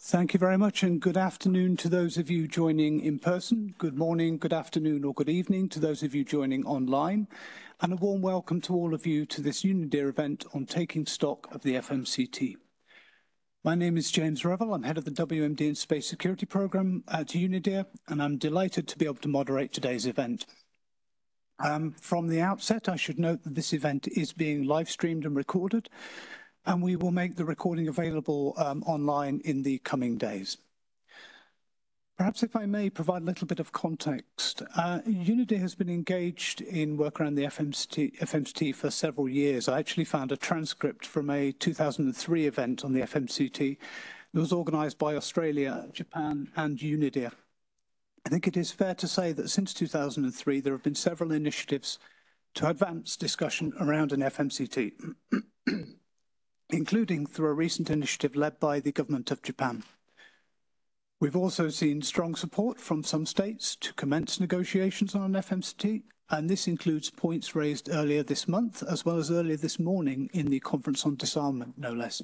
Thank you very much and good afternoon to those of you joining in person. Good morning, good afternoon or good evening to those of you joining online. And a warm welcome to all of you to this UNIDIR event on taking stock of the FMCT. My name is James Revill. I'm head of the WMD and Space Security Program at UNIDIR, and I'm delighted to be able to moderate today's event. Um, from the outset, I should note that this event is being live streamed and recorded, and we will make the recording available um, online in the coming days. Perhaps if I may provide a little bit of context. Uh, UNIDIR has been engaged in work around the FMCT, FMCT, for several years. I actually found a transcript from a 2003 event on the FMCT that was organised by Australia, Japan and UNIDIR. I think it is fair to say that since 2003 there have been several initiatives to advance discussion around an FMCT. including through a recent initiative led by the government of Japan. We've also seen strong support from some states to commence negotiations on an FMCT, and this includes points raised earlier this month, as well as earlier this morning in the Conference on Disarmament, no less.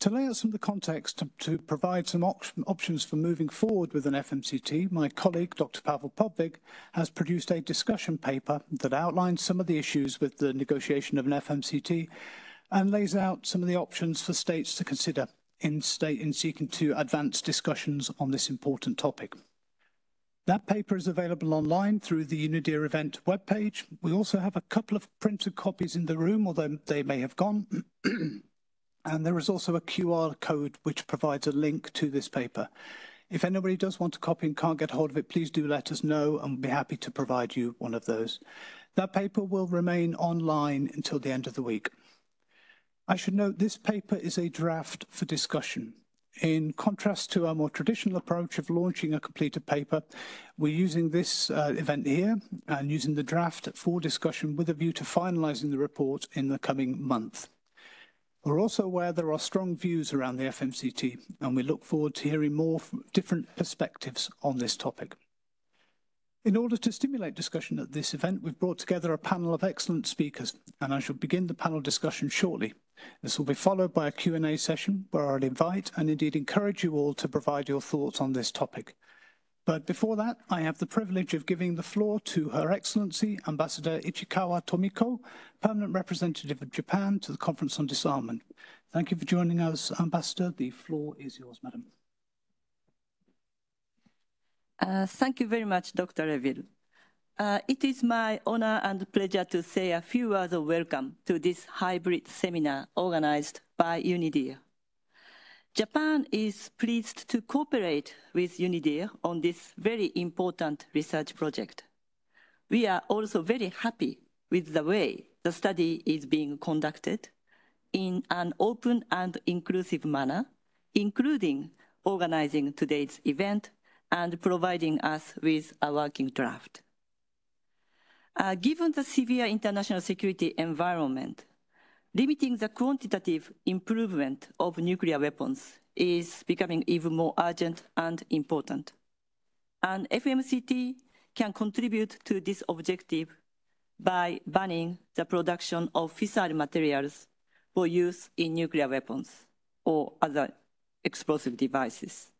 To lay out some of the context to, to provide some op options for moving forward with an FMCT, my colleague, Dr. Pavel Podvig, has produced a discussion paper that outlines some of the issues with the negotiation of an FMCT and lays out some of the options for states to consider in, state, in seeking to advance discussions on this important topic. That paper is available online through the UNIDIR event webpage. We also have a couple of printed copies in the room, although they may have gone. and there is also a QR code which provides a link to this paper. If anybody does want a copy and can't get hold of it, please do let us know and we'll be happy to provide you one of those. That paper will remain online until the end of the week. I should note this paper is a draft for discussion. In contrast to our more traditional approach of launching a completed paper, we're using this uh, event here and using the draft for discussion with a view to finalising the report in the coming month. We're also aware there are strong views around the FMCT, and we look forward to hearing more different perspectives on this topic. In order to stimulate discussion at this event, we've brought together a panel of excellent speakers, and I shall begin the panel discussion shortly. This will be followed by a Q&A session where I'll invite and indeed encourage you all to provide your thoughts on this topic. But before that, I have the privilege of giving the floor to Her Excellency Ambassador Ichikawa Tomiko, Permanent Representative of Japan to the Conference on Disarmament. Thank you for joining us, Ambassador. The floor is yours, Madam. Uh, thank you very much, Dr. Revill. Uh, it is my honor and pleasure to say a few words of welcome to this hybrid seminar organized by UNIDIR. Japan is pleased to cooperate with UNIDIR on this very important research project. We are also very happy with the way the study is being conducted in an open and inclusive manner, including organizing today's event and providing us with a working draft. Uh, given the severe international security environment, limiting the quantitative improvement of nuclear weapons is becoming even more urgent and important. And FMCT can contribute to this objective by banning the production of fissile materials for use in nuclear weapons or other explosive devices.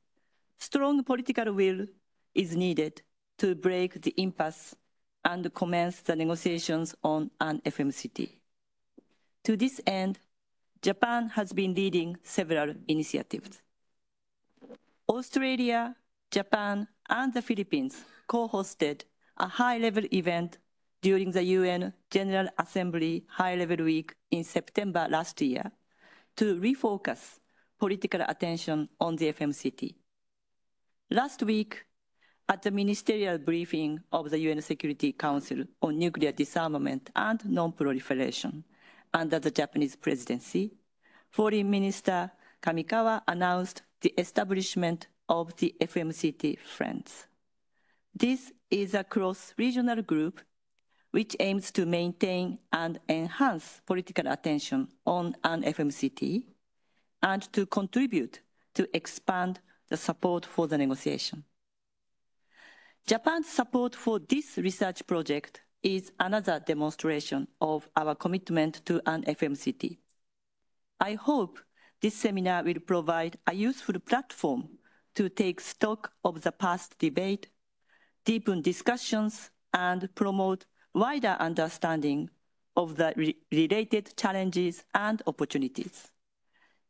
Strong political will is needed to break the impasse and commence the negotiations on an FMCT. To this end, Japan has been leading several initiatives. Australia, Japan, and the Philippines co-hosted a high-level event during the UN General Assembly High-Level Week in September last year to refocus political attention on the FMCT. Last week, at the ministerial briefing of the UN Security Council on nuclear disarmament and non-proliferation under the Japanese presidency, Foreign Minister Kamikawa announced the establishment of the FMCT Friends. This is a cross-regional group which aims to maintain and enhance political attention on an FMCT and to contribute to expand the support for the negotiation. Japan's support for this research project is another demonstration of our commitment to an FMCT. I hope this seminar will provide a useful platform to take stock of the past debate, deepen discussions, and promote wider understanding of the re related challenges and opportunities.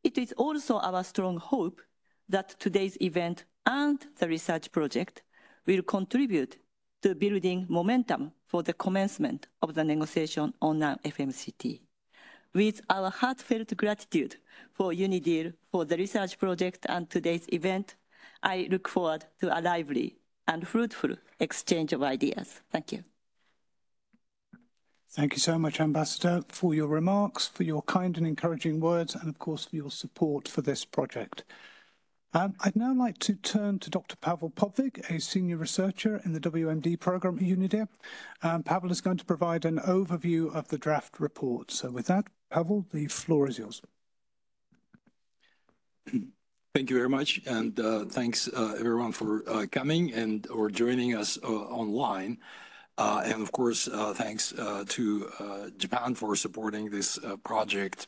It is also our strong hope that today's event and the research project will contribute to building momentum for the commencement of the negotiation on non-FMCT. With our heartfelt gratitude for UNIDIR for the research project and today's event, I look forward to a lively and fruitful exchange of ideas. Thank you. Thank you so much, Ambassador, for your remarks, for your kind and encouraging words, and of course for your support for this project. Um, I'd now like to turn to Dr. Pavel Podvig, a senior researcher in the WMD program at UNIDIR. Um, Pavel is going to provide an overview of the draft report. So with that, Pavel, the floor is yours. Thank you very much, and uh, thanks uh, everyone for uh, coming and or joining us uh, online. Uh, and of course, uh, thanks to Japan for supporting this project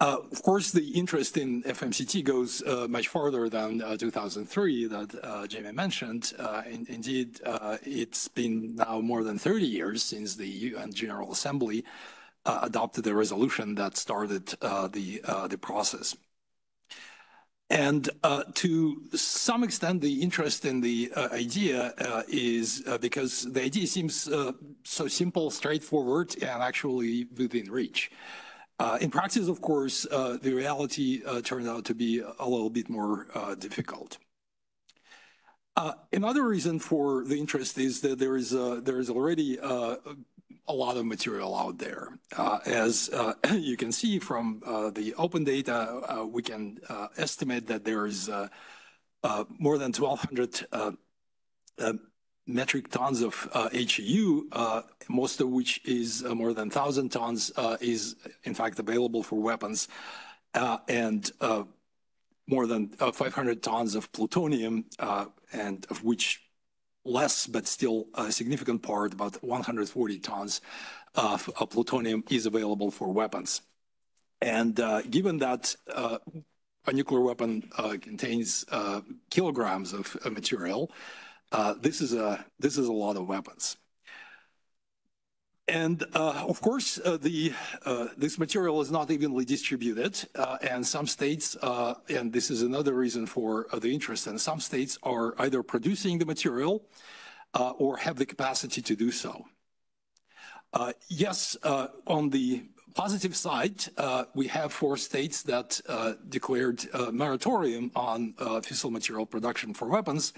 uh, of course, the interest in FMCT goes uh, much farther than uh, 2003 that uh, Jamie mentioned. Uh, in, indeed, uh, it's been now more than 30 years since the UN General Assembly adopted a resolution that started the, the process. And to some extent, the interest in the idea is because the idea seems so simple, straightforward, and actually within reach. Uh, in practice, of course, uh, the reality uh, turned out to be a little bit more uh, difficult. Uh, another reason for the interest is that there is uh, there is already a lot of material out there. as you can see from the open data, we can estimate that there is more than 1,200 metric tons of uh, HEU, uh, most of which is uh, more than 1,000 tons, uh, is in fact available for weapons, uh, and uh, more than 500 tons of plutonium, and of which less, but still a significant part, about 140 tons of, of plutonium is available for weapons. And given that a nuclear weapon contains kilograms of material, uh, this is a this is a lot of weapons. And uh, of course, uh, the uh, this material is not evenly distributed, uh, and some states, uh, and this is another reason for the interest, and some states are either producing the material or have the capacity to do so. yes, on the positive side, uh, we have four states that uh, declared uh, moratorium on uh, fissile material production for weapons.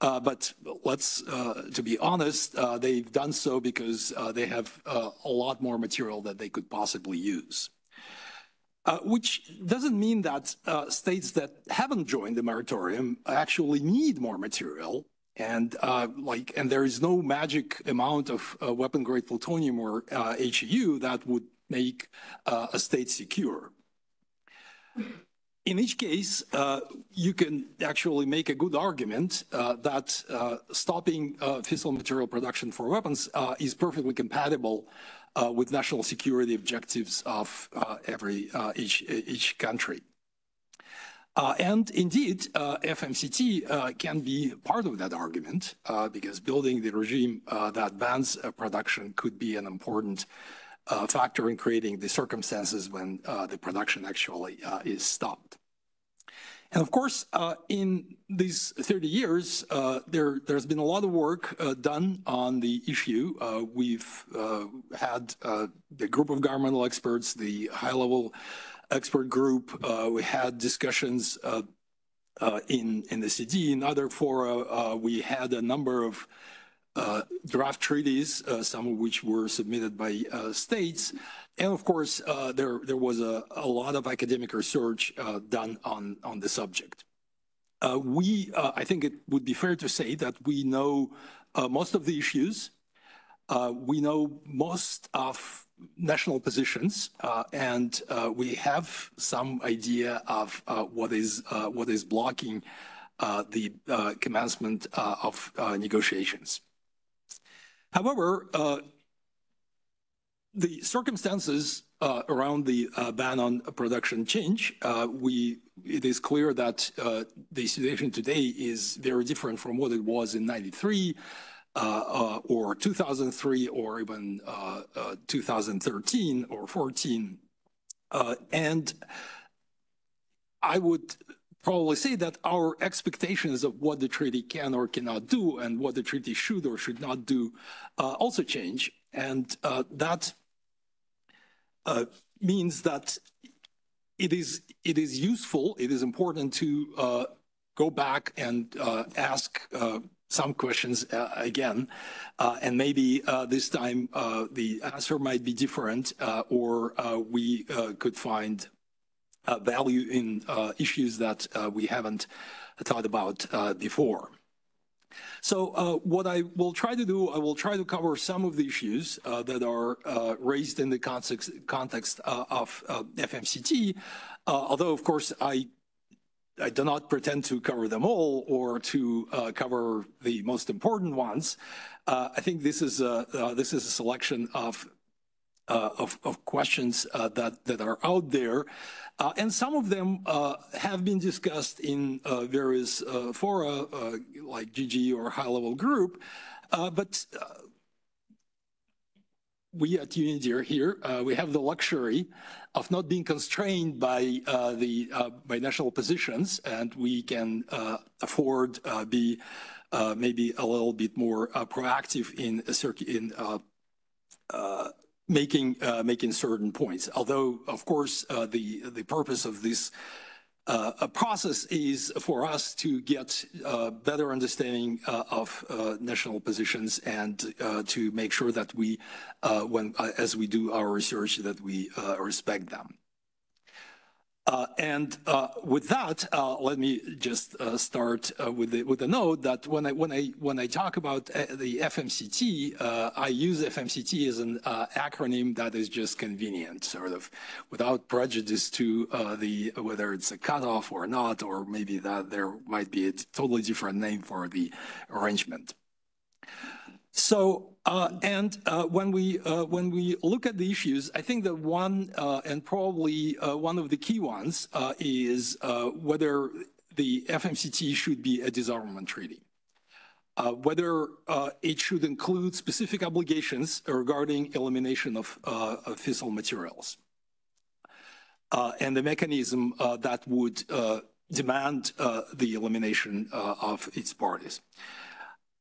Uh, but let's, uh, to be honest, they've done so because they have a lot more material that they could possibly use. which doesn't mean that states that haven't joined the moratorium actually need more material and uh, like and there is no magic amount of uh, weapon grade plutonium or uh, HEU that would make uh, a state secure. In each case, uh, you can actually make a good argument uh, that uh, stopping uh, fissile material production for weapons uh, is perfectly compatible with national security objectives of every each, each country. and indeed, FMCT can be part of that argument because building the regime that bans production could be an important uh, factor in creating the circumstances when uh, the production actually uh, is stopped. And of course, uh, in these 30 years, uh, there, has been a lot of work uh, done on the issue. we've had the group of governmental experts, the high-level expert group. we had discussions in, in the CD, in other fora. we had a number of uh, Uh, draft treaties, uh, some of which were submitted by uh, states. And of course, uh, there, there was a, a, lot of academic research uh, done on, on the subject. Uh, we, uh, I think it would be fair to say that we know uh, most of the issues. we know most of national positions, and we have some idea of what is what is blocking the commencement of negotiations. However, uh, the circumstances uh, around the uh, ban on production change, uh, we it is clear that uh, the situation today is very different from what it was in 93 uh, or 2003 or even 2013 or 14. and I would probably say that our expectations of what the treaty can or cannot do and what the treaty should or should not do also change. And that uh, means that it is it is useful, it is important to uh, go back and uh, ask uh, some questions uh, again, uh, and maybe this time the answer might be different, or we could find value in issues that we haven't thought about before. So uh, what I will try to do, I will try to cover some of the issues uh, that are uh, raised in the context, context uh, of uh, FMCT, uh, although of course I I do not pretend to cover them all or to cover the most important ones. I think this is a, this is a selection of uh, Uh, of, of, questions uh, that, that are out there. Uh, and some of them uh, have been discussed in uh, various fora like GG or high level group. but we at UNIDIR here, uh, we have the luxury of not being constrained by uh, the uh, by national positions, and we can afford be maybe a little bit more proactive in in making uh, making certain points. Although, of course, uh, the the purpose of this uh, process is for us to get uh, better understanding uh, of uh, national positions and to make sure that we, when as we do our research, that we respect them. Uh, and uh, with that, uh, let me just uh, start uh, with the, with note that when I when I when I talk about uh, the FMCT, I use FMCT as an acronym that is just convenient, sort of, without prejudice to the whether it's a cutoff or not, or maybe that there might be a totally different name for the arrangement. So, uh, and uh, when we uh, when we look at the issues, I think that one uh, and probably uh, one of the key ones uh, is whether the FMCT should be a disarmament treaty, whether it should include specific obligations regarding elimination of, of fissile materials, and the mechanism that would demand the elimination of its parties.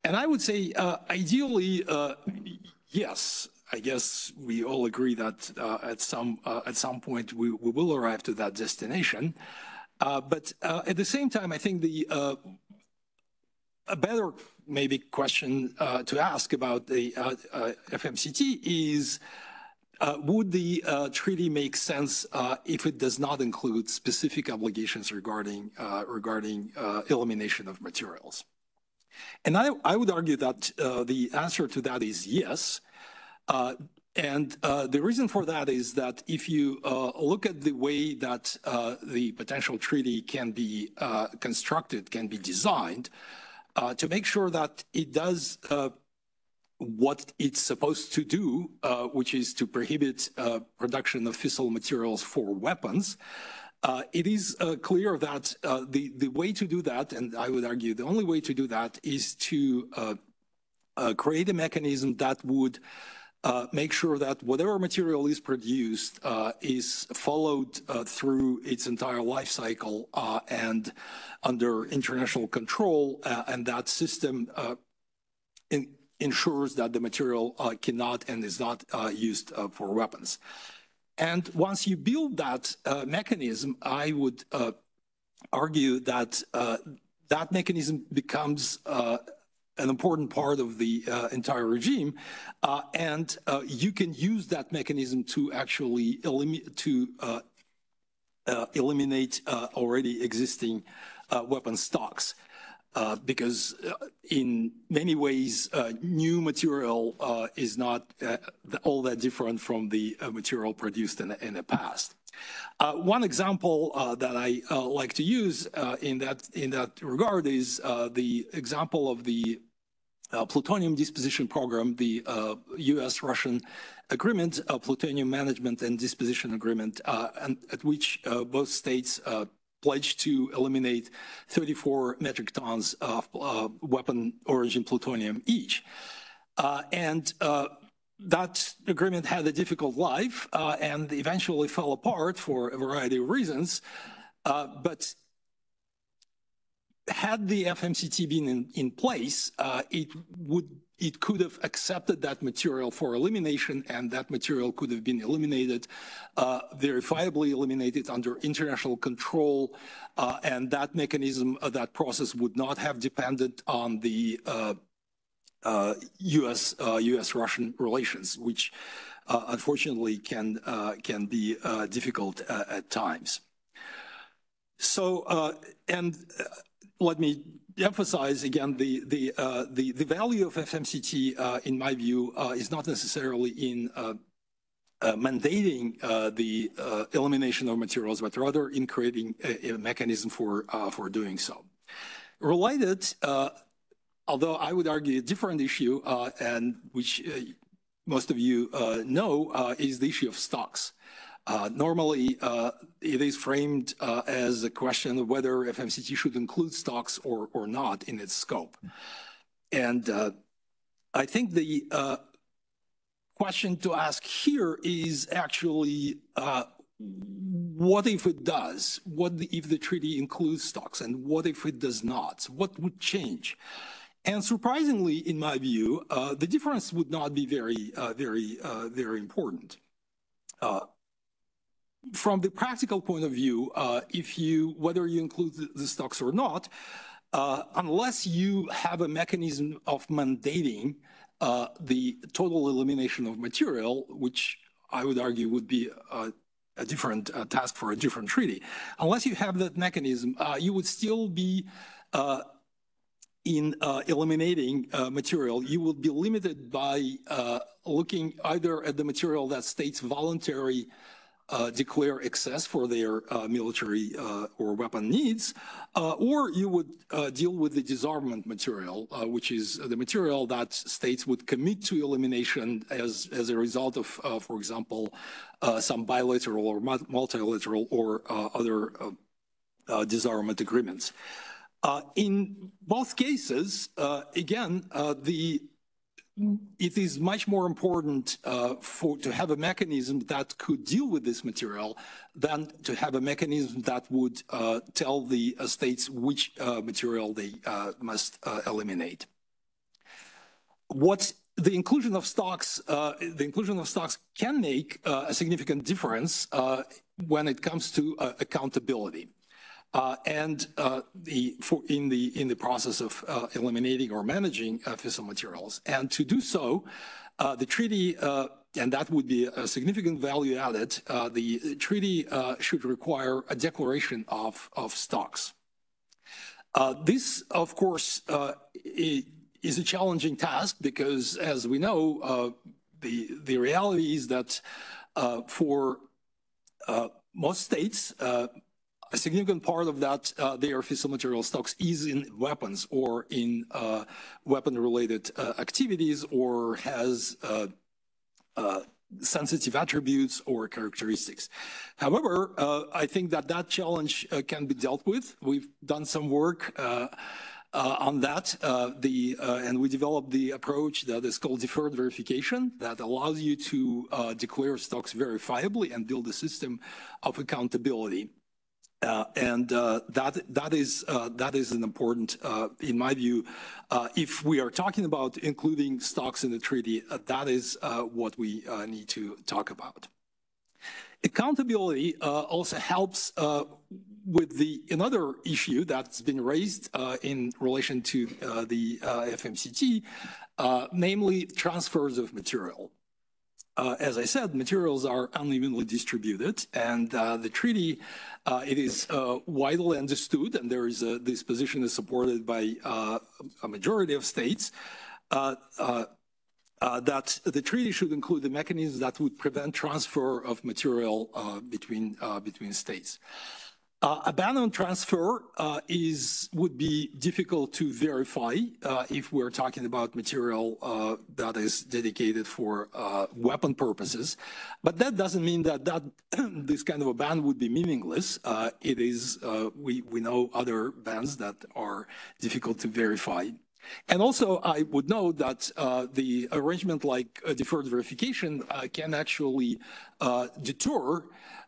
And I would say, uh, ideally, uh, yes. I guess we all agree that uh, at some uh, at some point we, we, will arrive to that destination. Uh, but uh, at the same time, I think the a better maybe question to ask about the FMCT is. would the treaty make sense if it does not include specific obligations regarding regarding elimination of materials? And I, I would argue that uh, the answer to that is yes. Uh, and uh, the reason for that is that if you uh, look at the way that uh, the potential treaty can be uh, constructed, can be designed, to make sure that it does what it's supposed to do, which is to prohibit production of fissile materials for weapons, uh, it is uh, clear that uh, the, the way to do that, and I would argue the only way to do that, is to uh, uh, create a mechanism that would uh, make sure that whatever material is produced is followed through its entire life cycle and under international control, and that system in, ensures that the material cannot and is not used for weapons. And once you build that uh, mechanism, I would uh, argue that uh, that mechanism becomes uh, an important part of the uh, entire regime, uh, and you can use that mechanism to actually to eliminate already existing weapon stocks. Uh, because uh, in many ways, uh, new material uh, is not uh, all that different from the material produced in, in the past. one example that I like to use in that in that regard is the example of the uh, plutonium disposition program, the uh, U.S.-Russian agreement, uh, plutonium management and disposition agreement, uh, and at which uh, both states uh, pledged to eliminate 34 metric tons of uh, weapon origin plutonium each. Uh, and uh, that agreement had a difficult life and eventually fell apart for a variety of reasons. but had the FMCT been in, in place, uh, it would it could have accepted that material for elimination and that material could have been eliminated, uh, verifiably eliminated under international control uh, and that mechanism, uh, that process would not have depended on the US, uh, US-Russian uh, relations, which unfortunately can, can be difficult at times. So, and let me emphasize again the the uh, the, the value of FMCT, uh, in my view, uh, is not necessarily in uh, uh, mandating uh, the elimination of materials, but rather in creating a, a mechanism for for doing so. Related, although I would argue a different issue, and which most of you know, is the issue of stocks. Uh, normally, uh, it is framed uh, as a question of whether FMCT should include stocks or, or not in its scope. And uh, I think the uh, question to ask here is actually uh, what if it does? What if the treaty includes stocks? And what if it does not? What would change? And surprisingly, in my view, the difference would not be very, very, very important from the practical point of view, uh, if you, whether you include the, stocks or not, uh, unless you have a mechanism of mandating uh, the total elimination of material, which I would argue would be a, a different uh, task for a different treaty, unless you have that mechanism, uh, you would still be uh, in eliminating material. You would be limited by looking either at the material that states voluntary uh, declare excess for their uh, military uh, or weapon needs, uh, or you would uh, deal with the disarmament material, uh, which is the material that states would commit to elimination as, as a result of, for example, some bilateral or multilateral or other disarmament agreements. in both cases, again, the it is much more important uh, for to have a mechanism that could deal with this material than to have a mechanism that would uh, tell the uh, states which uh, material they uh, must uh, eliminate. What the inclusion of stocks, the inclusion of stocks can make a significant difference when it comes to accountability. Uh, and uh, the, for, in the in the process of uh, eliminating or managing uh, fissile materials. And to do so, uh, the treaty, uh, and that would be a significant value added, the treaty should require a declaration of, of stocks. this, of course, is a challenging task because, as we know, the, the reality is that for most states, a significant part of that, uh, their fissile material stocks is in weapons or in uh, weapon-related uh, activities or has uh, uh, sensitive attributes or characteristics. However, uh, I think that that challenge can be dealt with. We've done some work uh, on that, uh, the, uh, and we developed the approach that is called deferred verification that allows you to declare stocks verifiably and build a system of accountability. Uh, and uh, that that is uh, that is an important, uh, in my view, uh, if we are talking about including stocks in the treaty, uh, that is what we need to talk about. Accountability also helps with the another issue that's been raised in relation to the FMCT, namely transfers of material. Uh, as I said, materials are unevenly distributed, and uh, the treaty, uh, it is uh, widely understood, and there is a, this position is supported by uh, a majority of states, uh, that the treaty should include the mechanisms that would prevent transfer of material between between states. Uh, abandoned transfer uh, is would be difficult to verify uh, if we're talking about material uh, that is dedicated for uh, weapon purposes, but that doesn't mean that that this kind of a ban would be meaningless. Uh, it is we we know other bans that are difficult to verify. And also, I would note that uh, the arrangement like deferred verification uh, can actually deter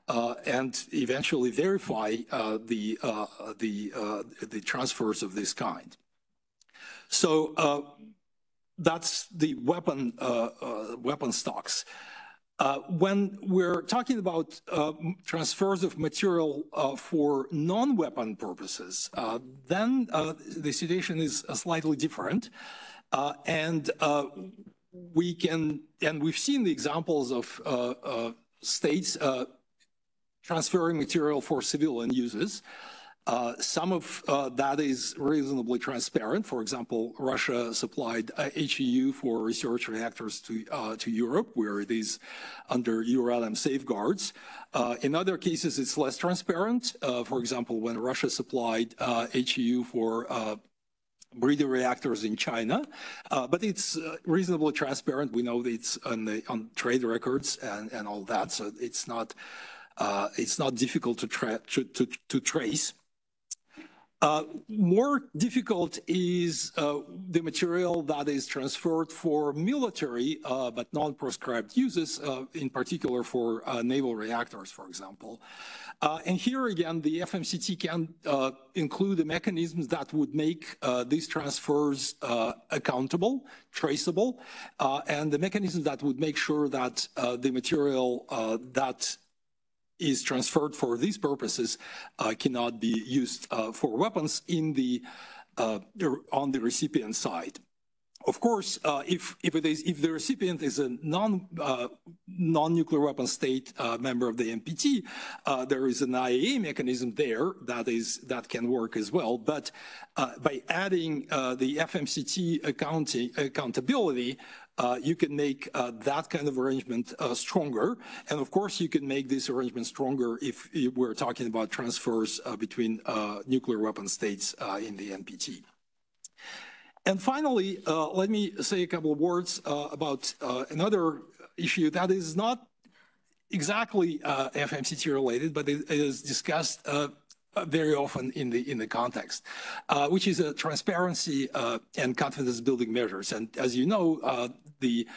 uh, and eventually verify uh, the, uh, the, the transfers of this kind. So that's the weapon, weapon stocks. Uh, when we're talking about uh, transfers of material uh, for non-weapon purposes, then the situation is slightly different. and we can, and we've seen the examples of states transferring material for civilian uses. Uh, some of uh, that is reasonably transparent. For example, Russia supplied uh, HEU for research reactors to, uh, to Europe, where it is under Euratom safeguards. Uh, in other cases, it's less transparent. Uh, for example, when Russia supplied HEU for breeder reactors in China, but it's reasonably transparent. We know that it's on, the, on trade records and, and all that, so it's not uh, it's not difficult to, tra to, to, to trace. Uh, more difficult is uh, the material that is transferred for military uh, but non-proscribed uses, uh, in particular for uh, naval reactors, for example. Uh, and here again, the FMCT can include the mechanisms that would make these transfers accountable, traceable, and the mechanisms that would make sure that the material that is transferred for these purposes uh, cannot be used uh, for weapons in the uh, on the recipient side. Of course, uh, if if if the recipient is a non uh, non-nuclear weapon state uh, member of the NPT, there is an IAEA mechanism there that is that can work as well. But by adding the FMCT accounting accountability, uh, you can make uh, that kind of arrangement uh, stronger. And of course, you can make this arrangement stronger if we're talking about transfers uh, between uh, nuclear weapon states uh, in the NPT. And finally, let me say a couple of words about another issue that is not exactly FMCT related, but it is discussed very often in the in the context, uh, which is a transparency uh, and confidence building measures. And as you know, uh, the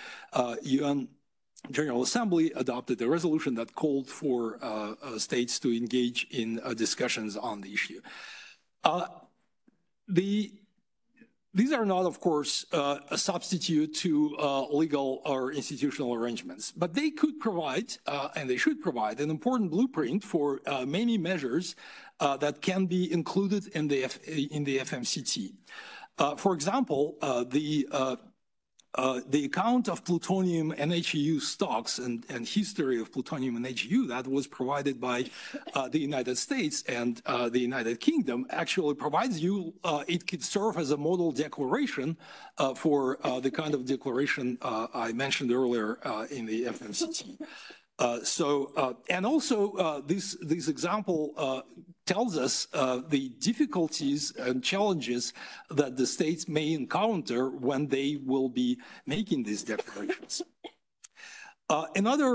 UN uh, General Assembly adopted a resolution that called for uh, states to engage in discussions on the issue. the these are not, of course, uh, a substitute to uh, legal or institutional arrangements, but they could provide, uh, and they should provide, an important blueprint for uh, many measures uh, that can be included in the, F in the FMCT. Uh, for example, the uh, the account of plutonium and HEU stocks and, and, history of plutonium and HEU that was provided by uh, the United States and uh, the United Kingdom actually provides you, uh, it could serve as a model declaration uh, for the kind of declaration I mentioned earlier in the FMCT. Uh, so, uh, and also uh, this, this example uh, tells us uh, the difficulties and challenges that the states may encounter when they will be making these declarations. another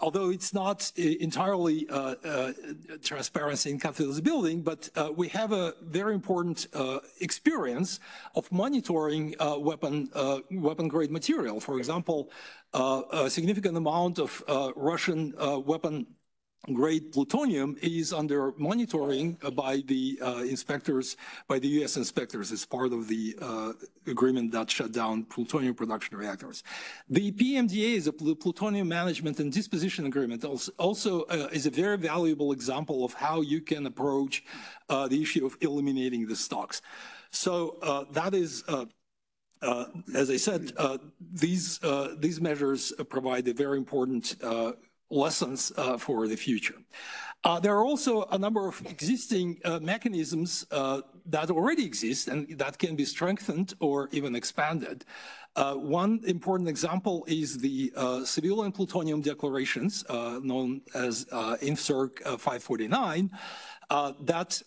although it's not entirely uh, uh, transparency in confidence building, but uh, we have a very important experience of monitoring weapon weapon grade material. For example, a significant amount of Russian weapon grade plutonium is under monitoring by the uh, inspectors, by the U.S. inspectors as part of the uh, agreement that shut down plutonium production reactors. The PMDA is a plutonium management and disposition agreement also, also uh, is a very valuable example of how you can approach uh, the issue of eliminating the stocks. So uh, that is uh, uh, as I said, uh, these uh, these measures provide a very important lessons uh, for the future. Uh, there are also a number of existing uh, mechanisms uh, that already exist and that can be strengthened or even expanded. Uh, one important example is the uh, civilian plutonium declarations, known as INFCIRC 549, that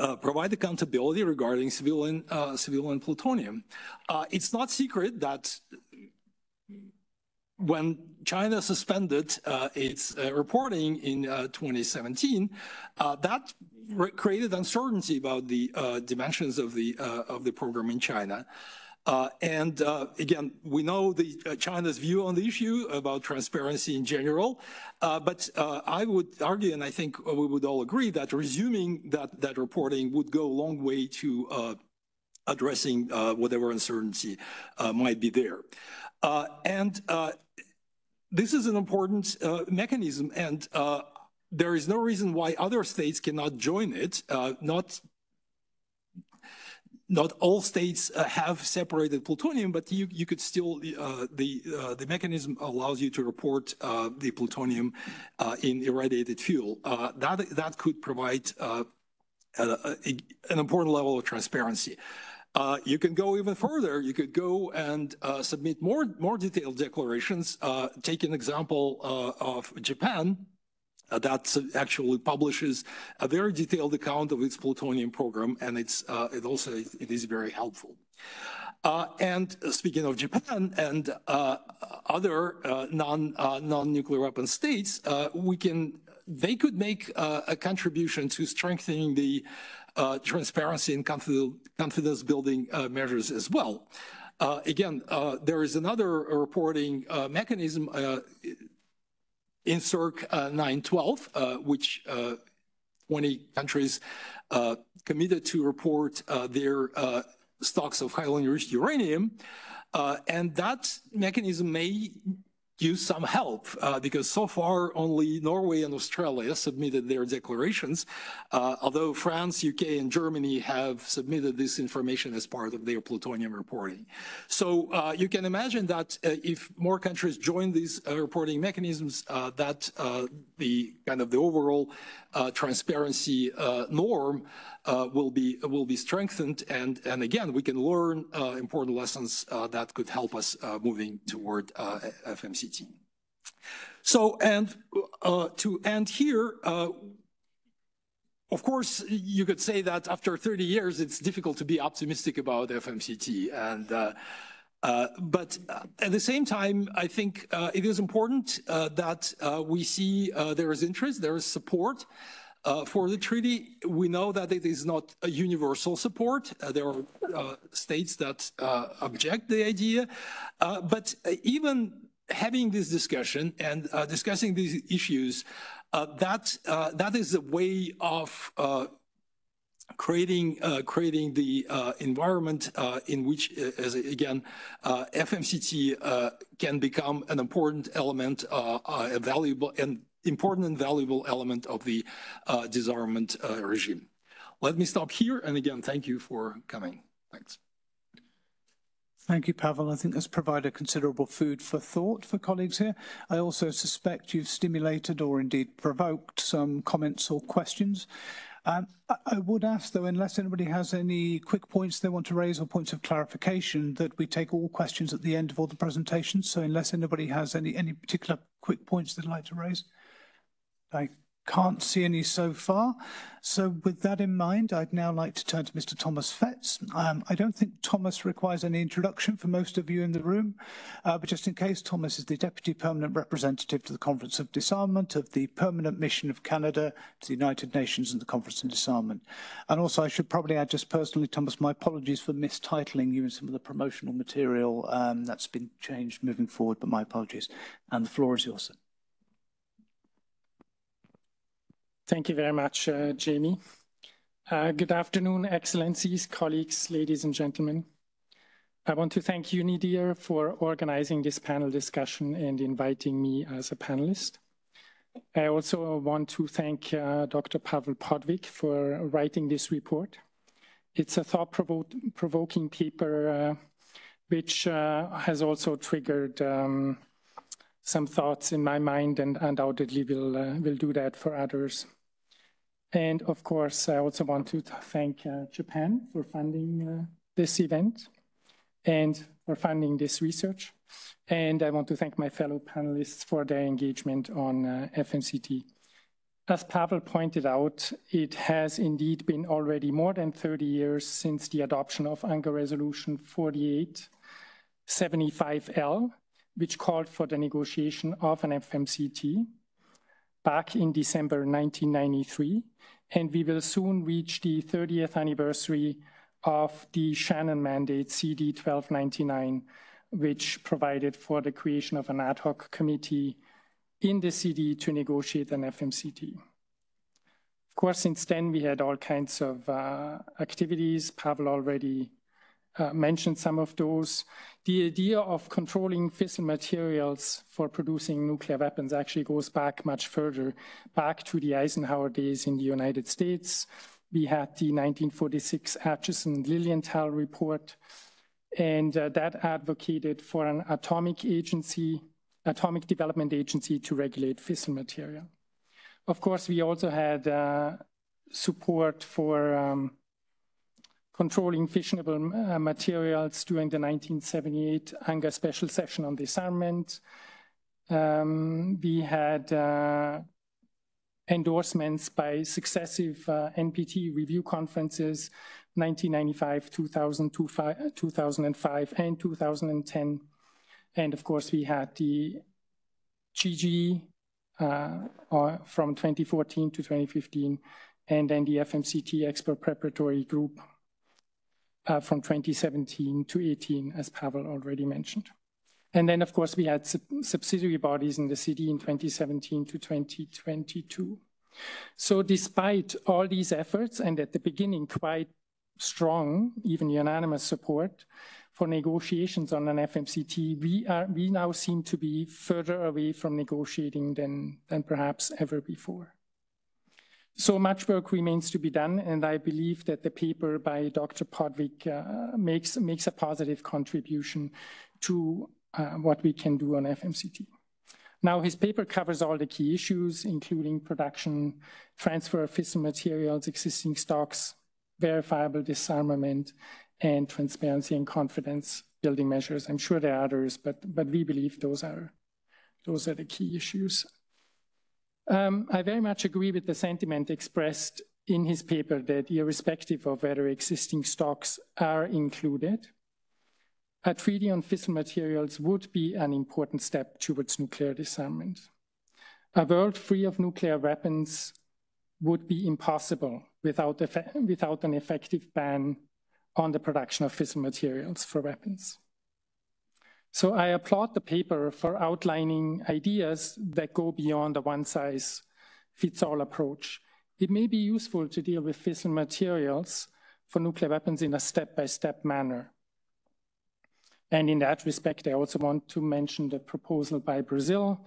uh, provide accountability regarding civilian uh, civilian plutonium. Uh, it's not secret that when China suspended uh, its uh, reporting in 2017, that created uncertainty about the dimensions of the of the program in China. Uh, and uh, again, we know the, uh, China's view on the issue about transparency in general, uh, but uh, I would argue, and I think we would all agree, that resuming that, that reporting would go a long way to uh, addressing whatever uncertainty might be there. and this is an important mechanism, and there is no reason why other states cannot join it, not not all states uh, have separated plutonium, but you, you could still, uh, the, uh, the mechanism allows you to report uh, the plutonium uh, in irradiated fuel. Uh, that, that could provide a, a, an important level of transparency. You can go even further. You could go and submit more, more detailed declarations. take an example of Japan uh, that actually publishes a very detailed account of its plutonium program, and it's uh, it also it is very helpful. Uh, and speaking of Japan and uh, other uh, non uh, non-nuclear weapon states, we can they could make a contribution to strengthening the Uh, transparency and confidence building uh, measures as well. Uh, again, there is another reporting mechanism INFCIRC uh, 912, uh, which uh, 20 countries committed to report their stocks of highly enriched uranium. and that mechanism may use some help uh, because so far only Norway and Australia submitted their declarations, uh, although France, UK, and Germany have submitted this information as part of their plutonium reporting. So uh, you can imagine that uh, if more countries join these uh, reporting mechanisms, uh, that the kind of the overall Uh, transparency uh, norm uh, will be will be strengthened, and and again we can learn important lessons that could help us moving toward FMCT. So, and uh, to end here, uh, of course, you could say that after 30 years, it's difficult to be optimistic about FMCT. And, uh, uh but uh, at the same time, I think uh, it is important that we see there is interest, there is support. Uh, for the treaty, we know that it is not a universal support. Uh, there are uh, states that object the idea, but even having this discussion and uh, discussing these issues, uh, that uh, that is a way of uh, creating uh, creating the uh, environment uh, in which, uh, as again, uh, FMCT can become an important element, a valuable and important and valuable element of the disarmament regime. Let me stop here, and again, thank you for coming. Thanks. Thank you, Pavel. I think that's provided considerable food for thought for colleagues here. I also suspect you've stimulated or indeed provoked some comments or questions. Um, I would ask, though, unless anybody has any quick points they want to raise or points of clarification, that we take all questions at the end of all the presentations. So unless anybody has any, any particular quick points they'd like to raise, I can't see any so far. So with that in mind, I'd now like to turn to Mr. Thomas Fetz. Um, I don't think Thomas requires any introduction for most of you in the room, uh, but just in case, Thomas is the Deputy Permanent Representative to the Conference of Disarmament of the Permanent Mission of Canada to the United Nations and the Conference on Disarmament. And also, I should probably add just personally, Thomas, my apologies for mistitling you in some of the promotional material um, that's been changed moving forward, but my apologies. And the floor is yours, sir. Thank you very much, uh, Jamie. Uh, good afternoon, Excellencies, colleagues, ladies and gentlemen. I want to thank UNIDIR for organizing this panel discussion and inviting me as a panelist. I also want to thank uh, Dr. Pavel Podvig for writing this report. It's a thought-provoking paper uh, which uh, has also triggered um, some thoughts in my mind and undoubtedly will, uh, will do that for others. And of course, I also want to thank uh, Japan for funding uh, this event and for funding this research. And I want to thank my fellow panelists for their engagement on uh, FMCT. As Pavel pointed out, it has indeed been already more than 30 years since the adoption of UNGA Resolution 4875L, which called for the negotiation of an FMCT back in December 1993. And we will soon reach the 30th anniversary of the Shannon Mandate CD 1299, which provided for the creation of an ad hoc committee in the CD to negotiate an FMCT. Of course, since then, we had all kinds of uh, activities. Pavel already uh, mentioned some of those. The idea of controlling fissile materials for producing nuclear weapons actually goes back much further, back to the Eisenhower days in the United States. We had the 1946 Acheson-Lilienthal report, and uh, that advocated for an atomic agency, atomic development agency to regulate fissile material. Of course, we also had uh, support for um, controlling fissionable uh, materials during the 1978 UNGA special session on disarmament. Um, we had uh, endorsements by successive uh, NPT review conferences, 1995, 2000, 2005, and 2010. And of course, we had the GG uh, from 2014 to 2015, and then the FMCT expert preparatory group uh, Uh, from 2017 to 18, as Pavel already mentioned. And then, of course, we had sub subsidiary bodies in the CD in 2017 to 2022. So despite all these efforts, and at the beginning quite strong, even unanimous support for negotiations on an FMCT, we, are, we now seem to be further away from negotiating than, than perhaps ever before. So much work remains to be done, and I believe that the paper by Dr. Podvig uh, makes, makes a positive contribution to uh, what we can do on FMCT. Now, his paper covers all the key issues, including production, transfer of fissile materials, existing stocks, verifiable disarmament, and transparency and confidence building measures. I'm sure there are others, but, but we believe those are, those are the key issues. Um, I very much agree with the sentiment expressed in his paper that irrespective of whether existing stocks are included, a treaty on fissile materials would be an important step towards nuclear disarmament. A world free of nuclear weapons would be impossible without, without an effective ban on the production of fissile materials for weapons. So I applaud the paper for outlining ideas that go beyond a one-size-fits-all approach. It may be useful to deal with fissile materials for nuclear weapons in a step-by-step -step manner. And in that respect, I also want to mention the proposal by Brazil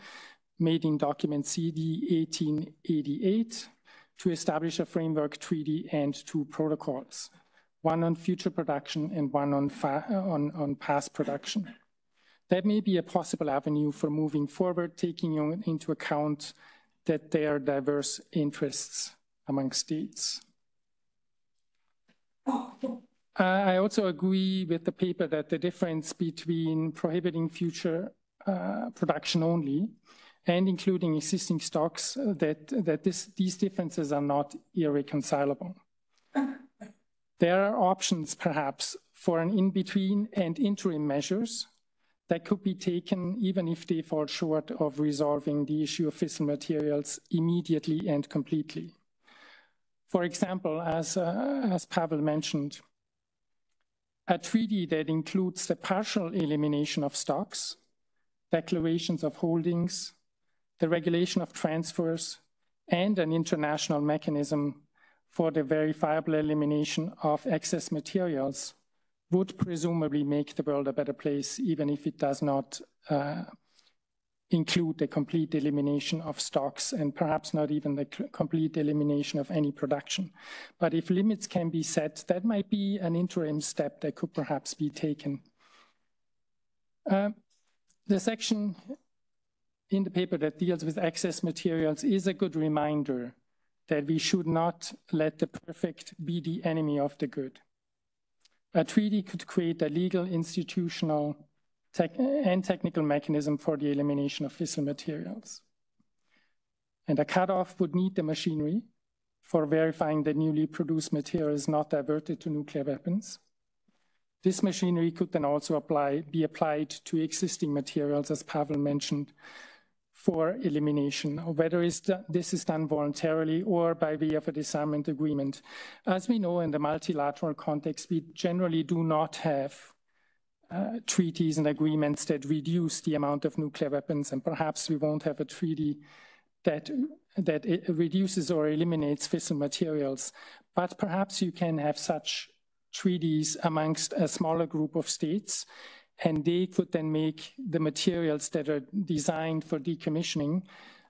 made in document CD 1888 to establish a framework treaty and two protocols, one on future production and one on, on, on past production. That may be a possible avenue for moving forward, taking into account that there are diverse interests among states. Uh, I also agree with the paper that the difference between prohibiting future uh, production only and including existing stocks, uh, that, that this, these differences are not irreconcilable. There are options, perhaps, for an in-between and interim measures that could be taken even if they fall short of resolving the issue of fissile materials immediately and completely. For example, as, uh, as Pavel mentioned, a treaty that includes the partial elimination of stocks, declarations of holdings, the regulation of transfers, and an international mechanism for the verifiable elimination of excess materials would presumably make the world a better place, even if it does not uh, include the complete elimination of stocks and perhaps not even the complete elimination of any production. But if limits can be set, that might be an interim step that could perhaps be taken. Uh, the section in the paper that deals with excess materials is a good reminder that we should not let the perfect be the enemy of the good. A treaty could create a legal, institutional, tech and technical mechanism for the elimination of fissile materials. And a cutoff would need the machinery for verifying that newly produced material is not diverted to nuclear weapons. This machinery could then also apply, be applied to existing materials, as Pavel mentioned, for elimination, whether this is done voluntarily or by way of a disarmament agreement. As we know in the multilateral context, we generally do not have uh, treaties and agreements that reduce the amount of nuclear weapons, and perhaps we won't have a treaty that that reduces or eliminates fissile materials. But perhaps you can have such treaties amongst a smaller group of states and they could then make the materials that are designed for decommissioning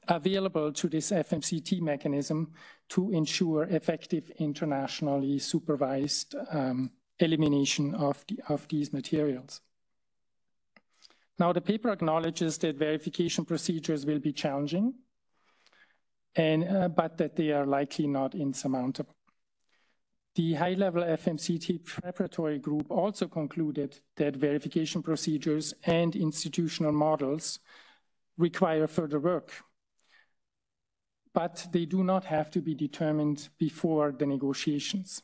available to this FMCT mechanism to ensure effective internationally supervised um, elimination of, the, of these materials. Now, the paper acknowledges that verification procedures will be challenging, and, uh, but that they are likely not insurmountable. The high-level FMCT preparatory group also concluded that verification procedures and institutional models require further work, but they do not have to be determined before the negotiations.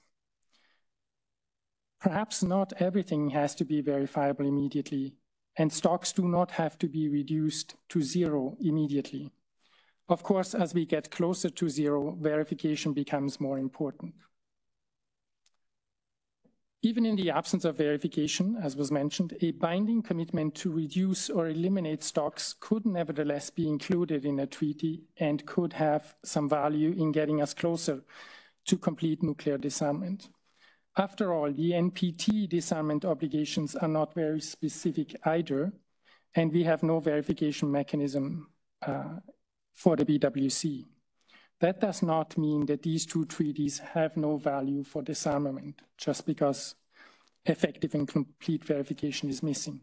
Perhaps not everything has to be verifiable immediately, and stocks do not have to be reduced to zero immediately. Of course, as we get closer to zero, verification becomes more important. Even in the absence of verification, as was mentioned, a binding commitment to reduce or eliminate stocks could nevertheless be included in a treaty and could have some value in getting us closer to complete nuclear disarmament. After all, the NPT disarmament obligations are not very specific either, and we have no verification mechanism uh, for the BWC. That does not mean that these two treaties have no value for disarmament, just because effective and complete verification is missing.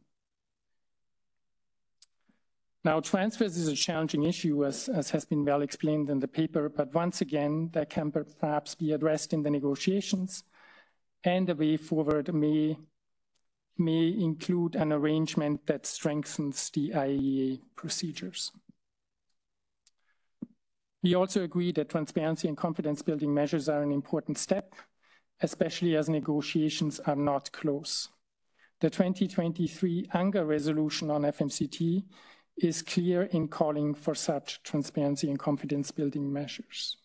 Now, transfers is a challenging issue, as, as has been well explained in the paper, but once again, that can perhaps be addressed in the negotiations, and the way forward may, may include an arrangement that strengthens the IAEA procedures. We also agree that transparency and confidence building measures are an important step, especially as negotiations are not close. The 2023 UNGA resolution on FMCT is clear in calling for such transparency and confidence building measures.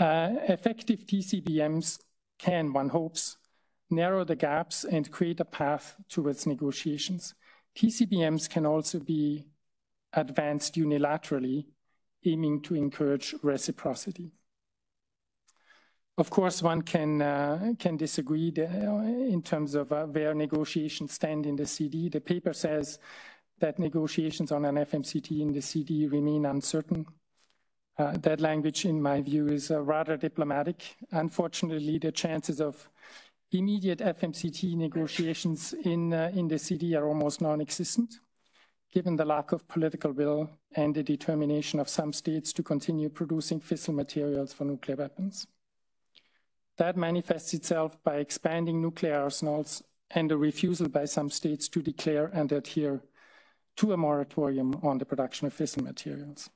Uh, effective TCBMs can, one hopes, narrow the gaps and create a path towards negotiations. TCBMs can also be advanced unilaterally, aiming to encourage reciprocity. Of course, one can uh, can disagree in terms of uh, where negotiations stand in the CD. The paper says that negotiations on an FMCT in the CD remain uncertain. Uh, that language, in my view, is uh, rather diplomatic. Unfortunately, the chances of immediate FMCT negotiations in, uh, in the CD are almost non-existent given the lack of political will and the determination of some states to continue producing fissile materials for nuclear weapons. That manifests itself by expanding nuclear arsenals and a refusal by some states to declare and adhere to a moratorium on the production of fissile materials.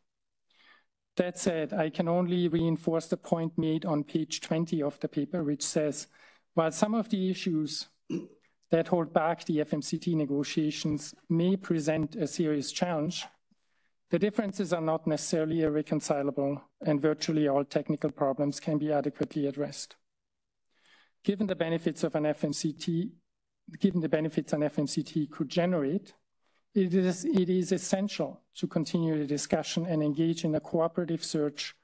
That said, I can only reinforce the point made on page 20 of the paper, which says, while some of the issues that hold back the FMCT negotiations may present a serious challenge, the differences are not necessarily irreconcilable, and virtually all technical problems can be adequately addressed. Given the benefits of an FMCT, given the benefits an FMCT could generate, it is, it is essential to continue the discussion and engage in a cooperative search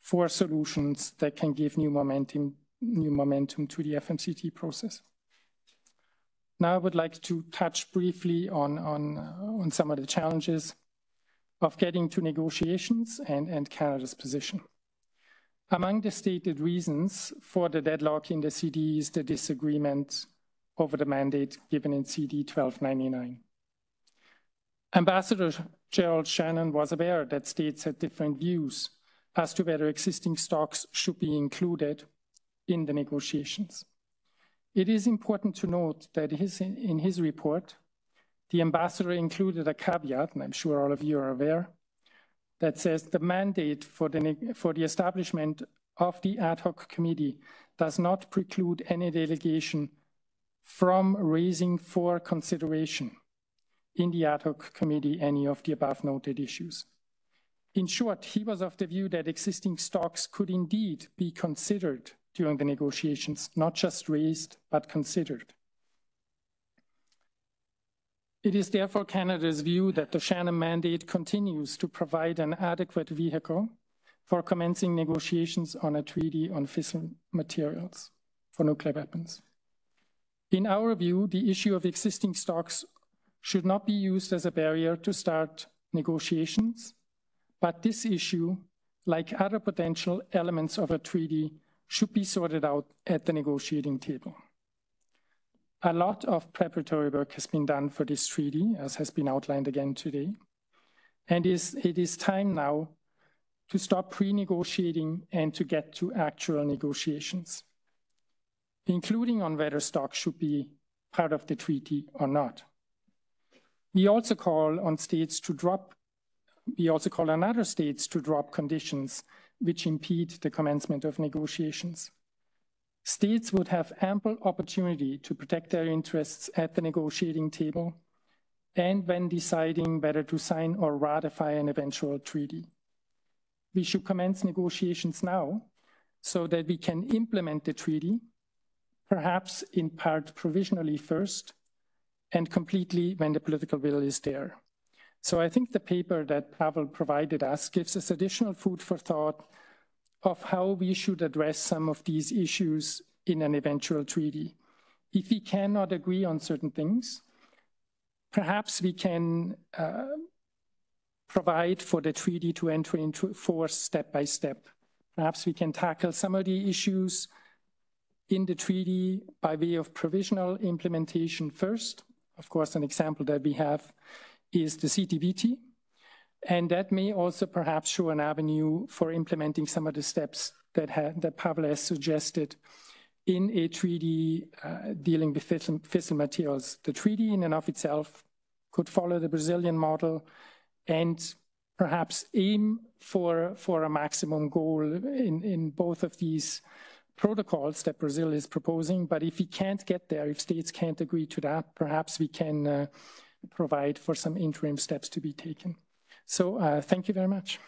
for solutions that can give new momentum, new momentum to the FMCT process. Now I would like to touch briefly on, on, uh, on some of the challenges of getting to negotiations and, and Canada's position. Among the stated reasons for the deadlock in the CD is the disagreement over the mandate given in CD 1299. Ambassador Gerald Shannon was aware that states had different views as to whether existing stocks should be included in the negotiations. It is important to note that his, in his report, the ambassador included a caveat, and I'm sure all of you are aware, that says the mandate for the, for the establishment of the ad hoc committee does not preclude any delegation from raising for consideration in the ad hoc committee any of the above noted issues. In short, he was of the view that existing stocks could indeed be considered during the negotiations, not just raised, but considered. It is therefore Canada's view that the Shannon mandate continues to provide an adequate vehicle for commencing negotiations on a treaty on fissile materials for nuclear weapons. In our view, the issue of existing stocks should not be used as a barrier to start negotiations, but this issue, like other potential elements of a treaty, should be sorted out at the negotiating table. A lot of preparatory work has been done for this treaty, as has been outlined again today. And it is time now to stop pre-negotiating and to get to actual negotiations, including on whether stocks should be part of the treaty or not. We also call on states to drop, we also call on other states to drop conditions which impede the commencement of negotiations. States would have ample opportunity to protect their interests at the negotiating table and when deciding whether to sign or ratify an eventual treaty. We should commence negotiations now so that we can implement the treaty, perhaps in part provisionally first, and completely when the political will is there. So I think the paper that Pavel provided us gives us additional food for thought of how we should address some of these issues in an eventual treaty. If we cannot agree on certain things, perhaps we can uh, provide for the treaty to enter into force step by step. Perhaps we can tackle some of the issues in the treaty by way of provisional implementation first. Of course, an example that we have is the CTBT, and that may also perhaps show an avenue for implementing some of the steps that, that Pavel has suggested in a treaty uh, dealing with fissile, fissile materials. The treaty in and of itself could follow the Brazilian model and perhaps aim for, for a maximum goal in, in both of these protocols that Brazil is proposing. But if we can't get there, if states can't agree to that, perhaps we can uh, provide for some interim steps to be taken. So uh, thank you very much.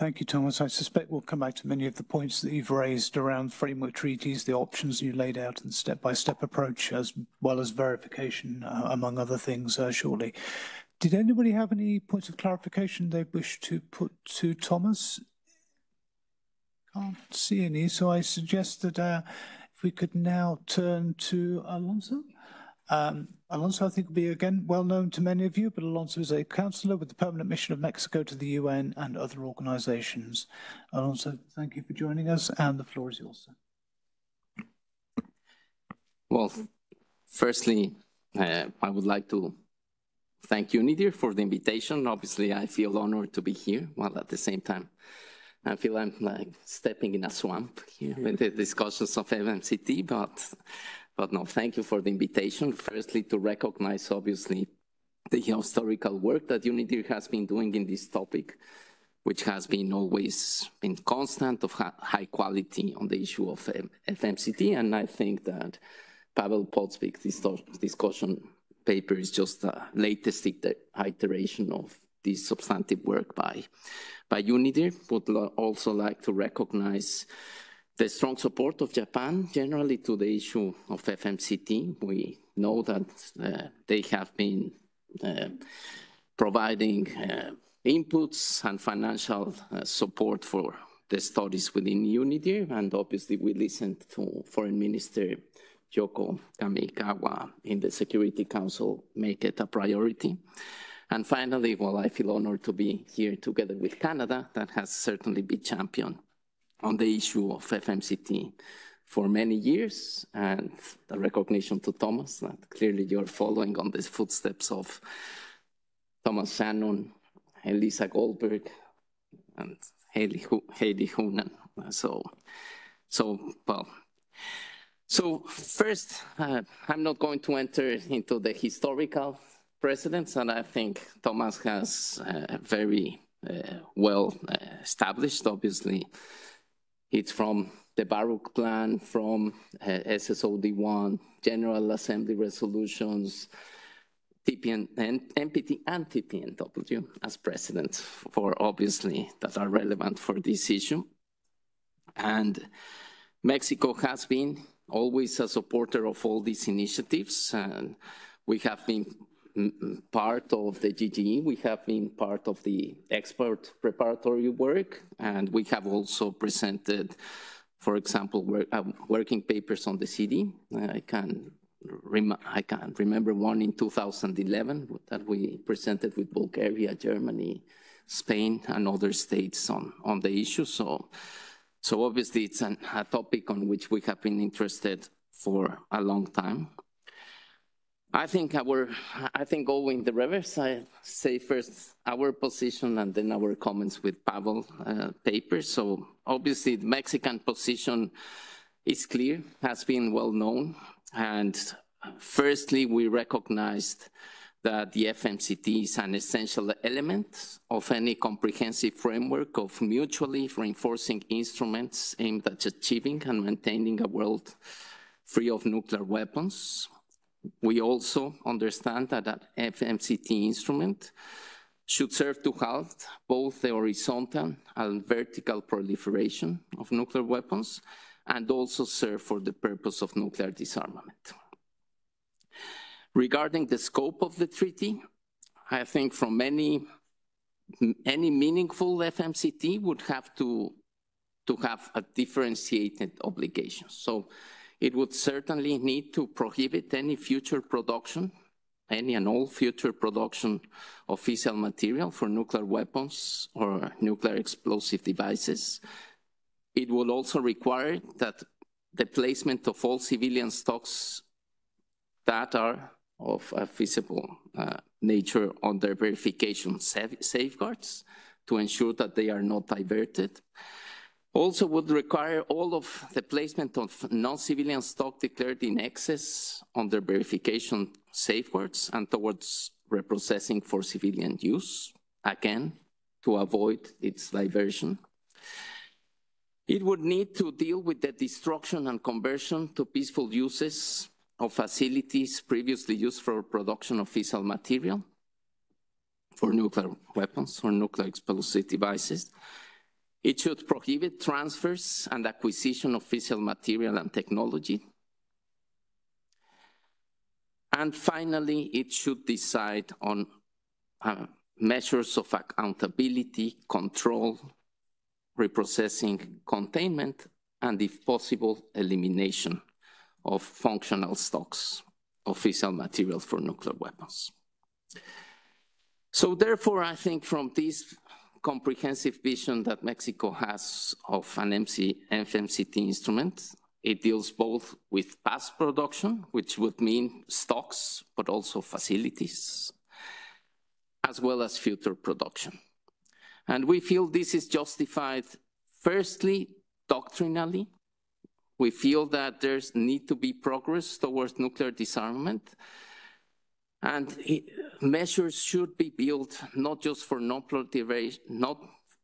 Thank you, Thomas. I suspect we'll come back to many of the points that you've raised around framework treaties, the options you laid out, and step-by-step -step approach, as well as verification, uh, among other things, uh, shortly. Did anybody have any points of clarification they wish to put to Thomas? Can't see any, so I suggest that uh, if we could now turn to Alonso. Um, Alonso, I think, will be again well known to many of you, but Alonso is a counselor with the permanent mission of Mexico to the UN and other organizations. Alonso, thank you for joining us, and the floor is yours. Sir. Well, firstly, uh, I would like to thank UNIDIR for the invitation. Obviously, I feel honored to be here, while at the same time, I feel I'm like stepping in a swamp here with the discussions of FMCT, but but no, thank you for the invitation. Firstly, to recognize, obviously, the historical work that UNIDIR has been doing in this topic, which has been always been constant of high quality on the issue of um, FMCT. And I think that Pavel Podvig's discussion paper is just the latest iteration of this substantive work by, by UNIDIR. Would also like to recognize the strong support of Japan generally to the issue of FMCT. We know that uh, they have been uh, providing uh, inputs and financial uh, support for the studies within UNIDIR, and obviously we listened to Foreign Minister Yoko Kamikawa in the Security Council make it a priority. And finally, well, I feel honored to be here together with Canada that has certainly been championed on the issue of FMCT for many years, and the recognition to Thomas that clearly you're following on the footsteps of Thomas Shannon, Elissa Golberg, and Haley, Hulan. So, so well. So first, uh, I'm not going to enter into the historical precedents, and I think Thomas has uh, very uh, well uh, established, obviously. It's from the Baruch plan from uh, SSOD1, General Assembly resolutions, TPN and NPT and TPNW as precedents for obviously that are relevant for this issue. And Mexico has been always a supporter of all these initiatives. And we have been part of the GGE, we have been part of the expert preparatory work, and we have also presented for example, work, uh, working papers on the CD. I can I can remember one in 2011 that we presented with Bulgaria, Germany, Spain, and other states on, on the issue. So, so obviously it's an, a topic on which we have been interested for a long time. I think our, I think going the reverse, I say first our position and then our comments with Pavel uh, paper. So obviously the Mexican position is clear, has been well known. And firstly, we recognized that the FMCT is an essential element of any comprehensive framework of mutually reinforcing instruments aimed at achieving and maintaining a world free of nuclear weapons. We also understand that an FMCT instrument should serve to halt both the horizontal and vertical proliferation of nuclear weapons and also serve for the purpose of nuclear disarmament. Regarding the scope of the treaty, I think from any, any meaningful FMCT would have to, to have a differentiated obligation. So it would certainly need to prohibit any future production, any and all future production of fissile material for nuclear weapons or nuclear explosive devices. It would also require that the placement of all civilian stocks that are of a feasible uh, nature under verification safeguards to ensure that they are not diverted also would require all of the placement of non-civilian stock declared in excess under verification safeguards and towards reprocessing for civilian use, again, to avoid its diversion. It would need to deal with the destruction and conversion to peaceful uses of facilities previously used for production of fissile material for nuclear weapons or nuclear explosive devices. It should prohibit transfers and acquisition of fissile material and technology. And finally, it should decide on uh, measures of accountability, control, reprocessing, containment, and if possible, elimination of functional stocks of fissile material for nuclear weapons. So therefore, I think from this comprehensive vision that Mexico has of an MC, FMCT instrument. It deals both with past production, which would mean stocks, but also facilities, as well as future production. And we feel this is justified, firstly, doctrinally. We feel that there's need to be progress towards nuclear disarmament, and measures should be built not just for non-proliferation, not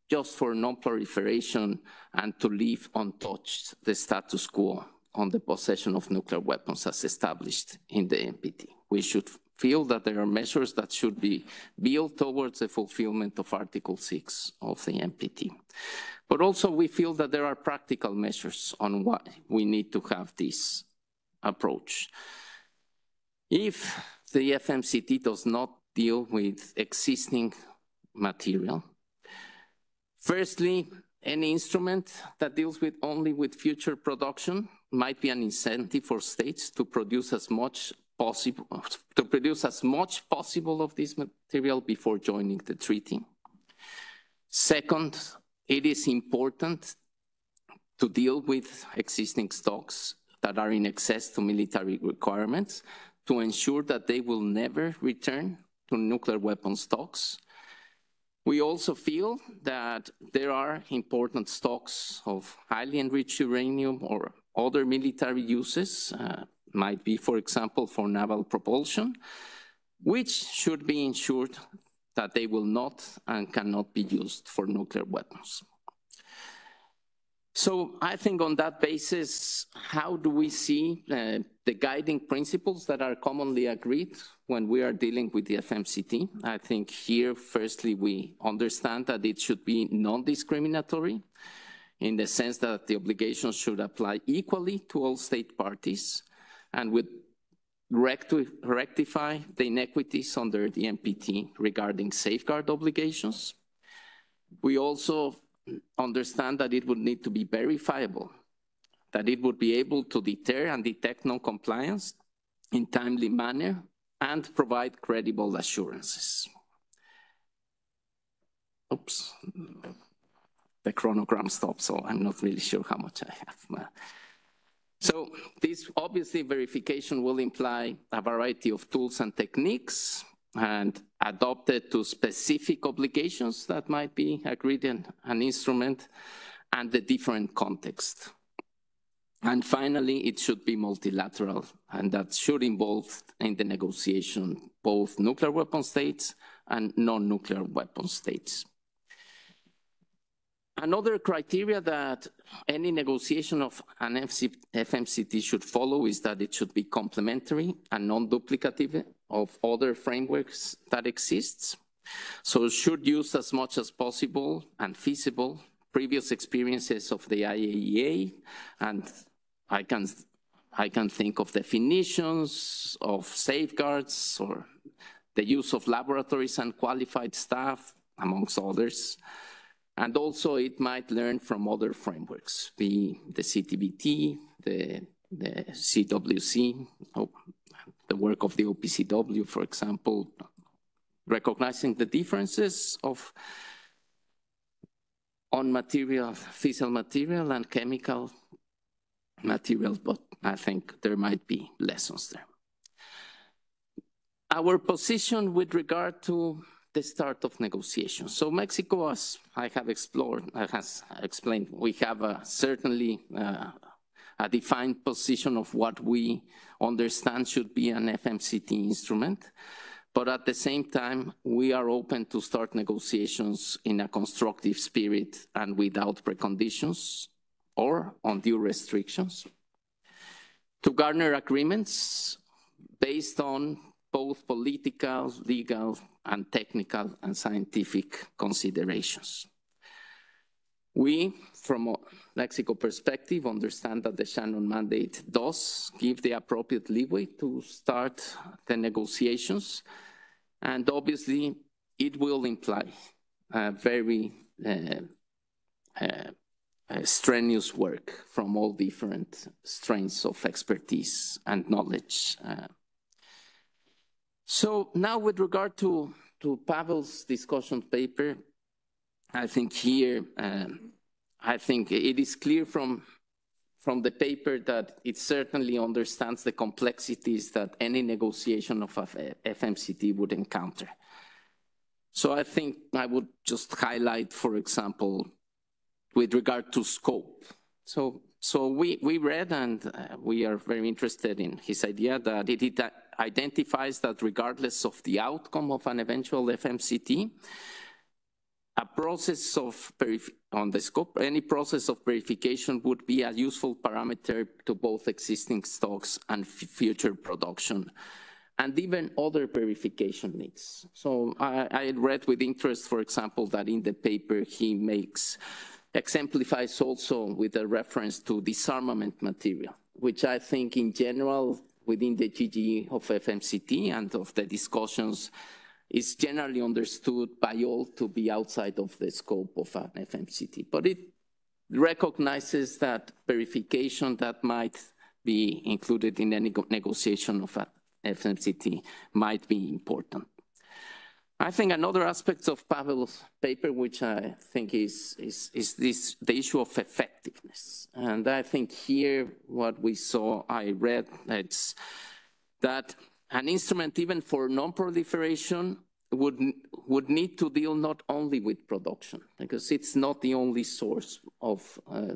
just for non-proliferation and to leave untouched the status quo on the possession of nuclear weapons as established in the NPT. We should feel that there are measures that should be built towards the fulfillment of Article 6 of the NPT. But also we feel that there are practical measures on why we need to have this approach. If the FMCT does not deal with existing material. Firstly, any instrument that deals with only with future production might be an incentive for states to produce as much possible to produce as much possible of this material before joining the treaty. Second, it is important to deal with existing stocks that are in excess to military requirements to ensure that they will never return to nuclear weapon stocks. We also feel that there are important stocks of highly enriched uranium or other military uses, uh, might be, for example, for naval propulsion, which should be ensured that they will not and cannot be used for nuclear weapons. So I think on that basis, how do we see uh, the guiding principles that are commonly agreed when we are dealing with the FMCT? I think here, firstly, we understand that it should be non-discriminatory in the sense that the obligations should apply equally to all state parties and would rectify the inequities under the NPT regarding safeguard obligations. We also understand that it would need to be verifiable, that it would be able to deter and detect non-compliance in timely manner and provide credible assurances. Oops, the chronogram stopped, so I'm not really sure how much I have. So this obviously verification will imply a variety of tools and techniques and adopted to specific obligations that might be agreed in an instrument and the different context. And finally, it should be multilateral, and that should involve in the negotiation both nuclear weapon states and non-nuclear weapon states. Another criteria that any negotiation of an FC, FMCT should follow is that it should be complementary and non-duplicative of other frameworks that exists. So it should use as much as possible and feasible previous experiences of the IAEA, and I can, I can think of definitions of safeguards or the use of laboratories and qualified staff, amongst others. And also it might learn from other frameworks, the, the CTBT, the, the CWC, oh, the work of the OPCW, for example, recognizing the differences of on material, fissile material and chemical material, but I think there might be lessons there. Our position with regard to the start of negotiations. So Mexico, as I have explored, uh, has explained, we have a, certainly uh, a defined position of what we understand should be an FMCT instrument. But at the same time, we are open to start negotiations in a constructive spirit and without preconditions or undue restrictions to garner agreements based on both political, legal, and technical and scientific considerations. We, from a Mexico perspective, understand that the Shannon mandate does give the appropriate leeway to start the negotiations, and obviously it will imply a very uh, uh, uh, strenuous work from all different strains of expertise and knowledge uh, so now with regard to, to Pavel's discussion paper, I think here, um, I think it is clear from, from the paper that it certainly understands the complexities that any negotiation of FMCT would encounter. So I think I would just highlight, for example, with regard to scope. So, so we, we read and uh, we are very interested in his idea that it, it identifies that regardless of the outcome of an eventual FMCT, a process of on the scope, any process of verification would be a useful parameter to both existing stocks and future production and even other verification needs. So I, I, read with interest, for example, that in the paper he makes, exemplifies also with a reference to disarmament material, which I think in general within the GGE of FMCT and of the discussions is generally understood by all to be outside of the scope of an FMCT. But it recognizes that verification that might be included in any negotiation of an FMCT might be important. I think another aspect of Pavel's paper, which I think is, is, is this, the issue of effectiveness. And I think here what we saw, I read, it's that an instrument even for non-proliferation would, would need to deal not only with production, because it's not the only source of, uh,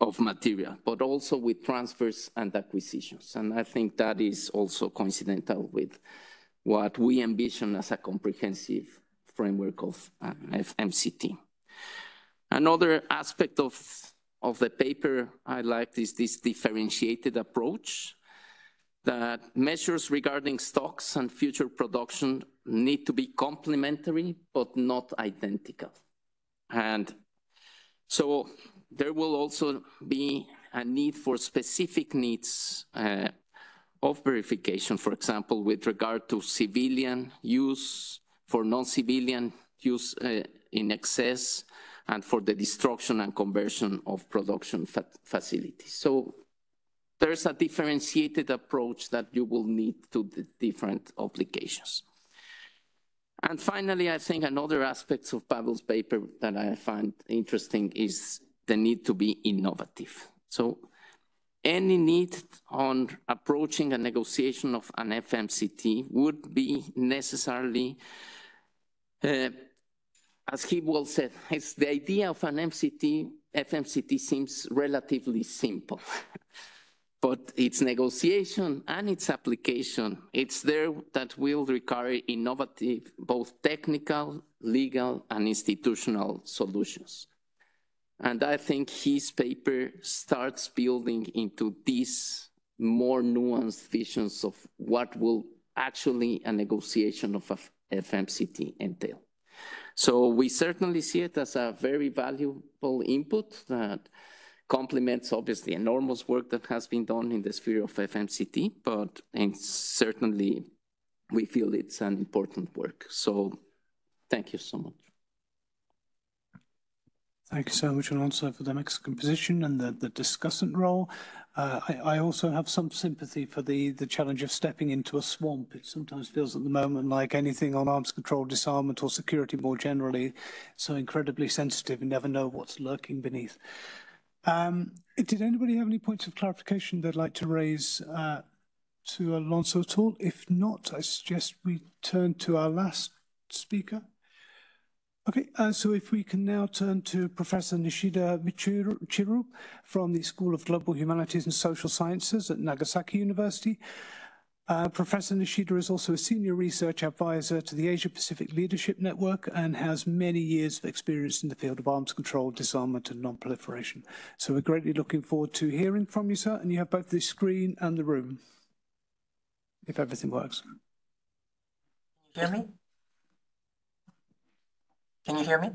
of material, but also with transfers and acquisitions. And I think that is also coincidental with what we envision as a comprehensive framework of uh, FMCT. Another aspect of, of the paper I liked is this differentiated approach that measures regarding stocks and future production need to be complementary but not identical. And so there will also be a need for specific needs uh, of verification, for example, with regard to civilian use, for non-civilian use uh, in excess, and for the destruction and conversion of production fa facilities. So there's a differentiated approach that you will need to the different applications. And finally, I think another aspect of Pavel's paper that I find interesting is the need to be innovative. So any need on approaching a negotiation of an FMCT would be necessarily, uh, as he well said, it's the idea of an MCT, FMCT seems relatively simple. but its negotiation and its application, it's there that will require innovative, both technical, legal, and institutional solutions. And I think his paper starts building into these more nuanced visions of what will actually a negotiation of a FMCT entail. So we certainly see it as a very valuable input that complements obviously enormous work that has been done in the sphere of FMCT, but certainly we feel it's an important work. So thank you so much. Thank you so much, Alonso, for the Mexican position and the, the discussant role. Uh, I, I, also have some sympathy for the, the challenge of stepping into a swamp. It sometimes feels at the moment like anything on arms control, disarmament or security more generally, so incredibly sensitive and never know what's lurking beneath. Um, did anybody have any points of clarification they'd like to raise uh, to Alonso at all? If not, I suggest we turn to our last speaker. Okay, uh, so if we can now turn to Professor Nishida Michiru from the School of Global Humanities and Social Sciences at Nagasaki University. Uh, Professor Nishida is also a senior research advisor to the Asia Pacific Leadership Network and has many years of experience in the field of arms control, disarmament and non-proliferation. So we're greatly looking forward to hearing from you, sir, and you have both the screen and the room, if everything works. Can you Hear me? Can you hear me?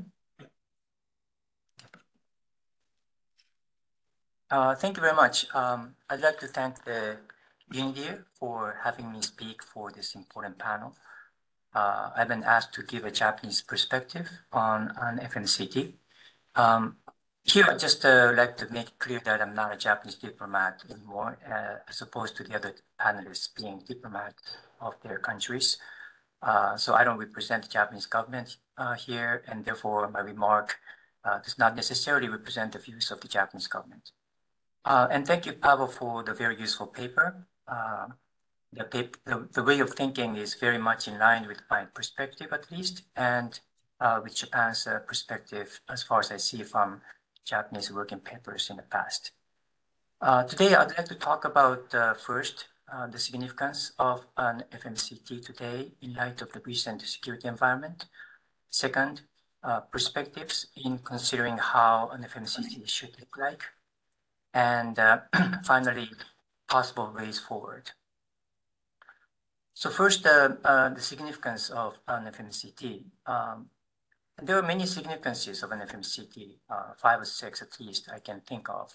Uh, thank you very much. Um, I'd like to thank the UNIDIR for having me speak for this important panel. Uh, I've been asked to give a Japanese perspective on, on FMCT. Um, here, I'd just uh, like to make clear that I'm not a Japanese diplomat anymore, uh, as opposed to the other panelists being diplomats of their countries. Uh, so I don't represent the Japanese government uh, here, and therefore my remark uh, does not necessarily represent the views of the Japanese government. Uh, and thank you, Pavel, for the very useful paper. Uh, the, paper the, the, way of thinking is very much in line with my perspective, at least, and with Japan's perspective, as far as I see from Japanese working papers in the past. today, I'd like to talk about first uh, the significance of an FMCT today in light of the recent security environment. Second, uh, perspectives in considering how an FMCT should look like. And uh, finally, possible ways forward. So first, the significance of an FMCT. Um, there are many significances of an FMCT, five or six at least I can think of.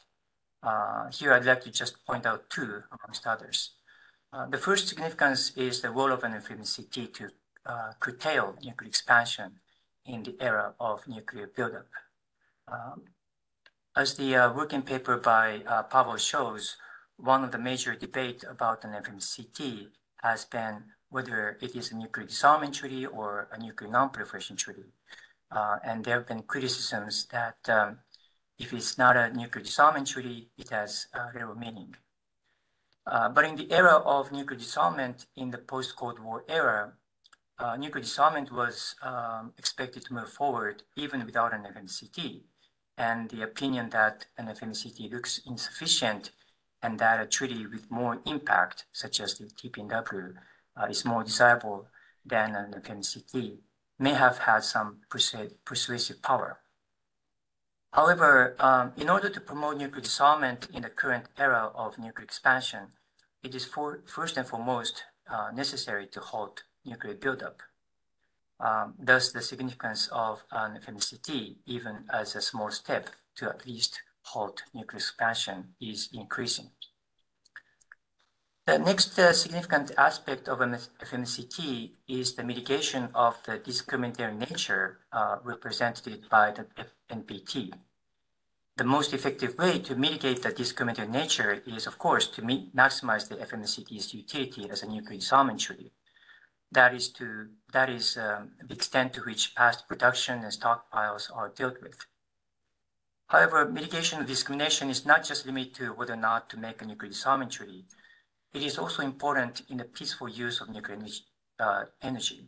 here, I'd like to just point out two amongst others. Uh, the first significance is the role of an FMCT to uh, curtail nuclear expansion in the era of nuclear buildup. Um, as the uh, working paper by uh, Pavel shows, one of the major debate about an FMCT has been whether it is a nuclear disarmament treaty or a nuclear non-proliferation treaty. Uh, and there have been criticisms that um, if it's not a nuclear disarmament treaty, it has uh, little meaning. Uh, but in the era of nuclear disarmament, in the post-Cold War era, uh, nuclear disarmament was um, expected to move forward even without an FMCT. And the opinion that an FMCT looks insufficient and that a treaty with more impact, such as the TPNW, uh, is more desirable than an FMCT, may have had some persuasive power. However, um, in order to promote nuclear disarmament in the current era of nuclear expansion, it is for, first and foremost uh, necessary to halt nuclear buildup. Um, thus, the significance of an FMCT, even as a small step to at least halt nuclear expansion, is increasing. The next uh, significant aspect of FMCT is the mitigation of the discriminatory nature uh, represented by the NPT. The most effective way to mitigate the discriminatory nature is, of course, to maximize the FMCT's utility as a nuclear disarmament treaty. That is to that is um, the extent to which past production and stockpiles are dealt with. However, mitigation of discrimination is not just limited to whether or not to make a nuclear disarmament treaty it is also important in the peaceful use of nuclear uh, energy.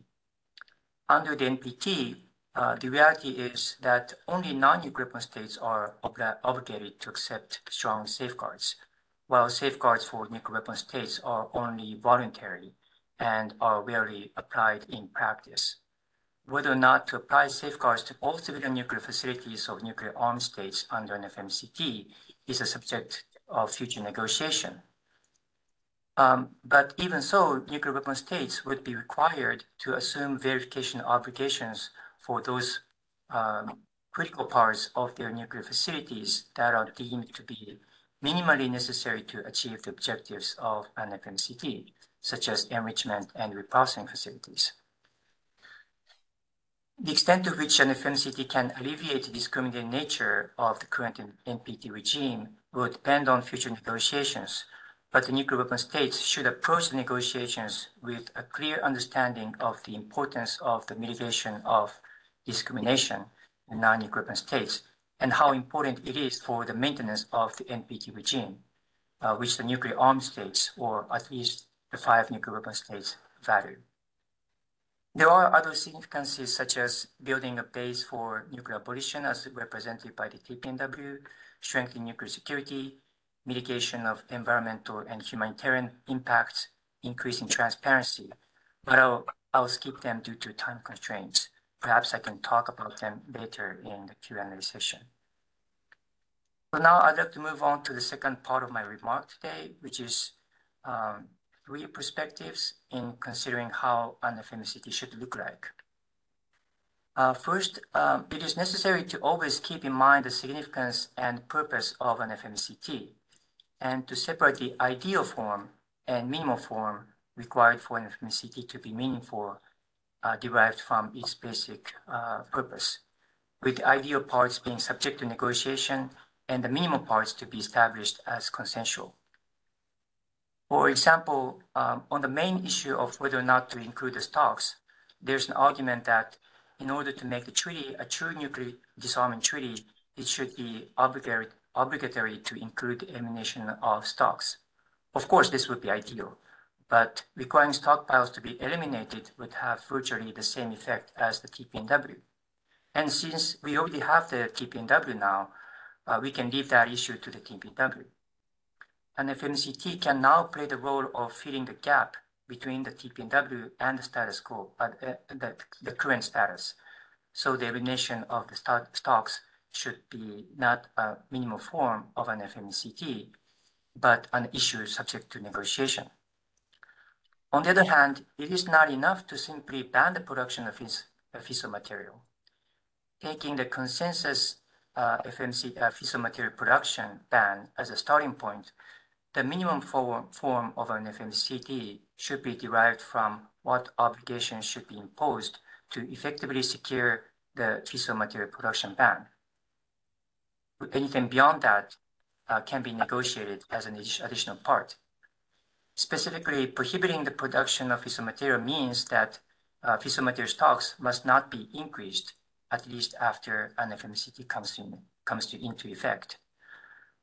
Under the NPT, uh, the reality is that only non-nuclear states are ob obligated to accept strong safeguards, while safeguards for nuclear weapon states are only voluntary and are rarely applied in practice. Whether or not to apply safeguards to all civilian nuclear facilities of nuclear armed states under an FMCT is a subject of future negotiation. Um, but even so, nuclear weapon states would be required to assume verification obligations for those um, critical parts of their nuclear facilities that are deemed to be minimally necessary to achieve the objectives of an FMCT, such as enrichment and reprocessing facilities. The extent to which an FMCT can alleviate the discriminatory nature of the current NPT regime will depend on future negotiations but the nuclear weapon states should approach the negotiations with a clear understanding of the importance of the mitigation of discrimination in non-nuclear weapon states and how important it is for the maintenance of the NPT regime, uh, which the nuclear armed states, or at least the five nuclear weapon states, value. There are other significances such as building a base for nuclear abolition as represented by the TPNW, strengthening nuclear security, mitigation of environmental and humanitarian impacts, increasing transparency, but I'll, I'll skip them due to time constraints. Perhaps I can talk about them later in the Q&A session. So now I'd like to move on to the second part of my remark today, which is um, three perspectives in considering how an FMCT should look like. Uh, first, um, it is necessary to always keep in mind the significance and purpose of an FMCT and to separate the ideal form and minimal form required for an FMCT to be meaningful uh, derived from its basic uh, purpose, with the ideal parts being subject to negotiation and the minimal parts to be established as consensual. For example, um, on the main issue of whether or not to include the stocks, there's an argument that in order to make the treaty a true nuclear disarmament treaty, it should be obligatory, obligatory to include elimination of stocks. Of course, this would be ideal, but requiring stockpiles to be eliminated would have virtually the same effect as the TPNW. And since we already have the TPNW now, uh, we can leave that issue to the TPNW. And FMCT can now play the role of filling the gap between the TPNW and the status quo, uh, the, the current status. So the elimination of the stocks should be not a minimal form of an FMCT, but an issue subject to negotiation. On the other hand, it is not enough to simply ban the production of fissile material. Taking the consensus uh, FMC uh, fissile material production ban as a starting point, the minimum form, form of an FMCT should be derived from what obligations should be imposed to effectively secure the fissile material production ban anything beyond that uh, can be negotiated as an additional part. Specifically, prohibiting the production of fissile material means that uh, fissile material stocks must not be increased at least after an FMCT comes, in, comes to, into effect.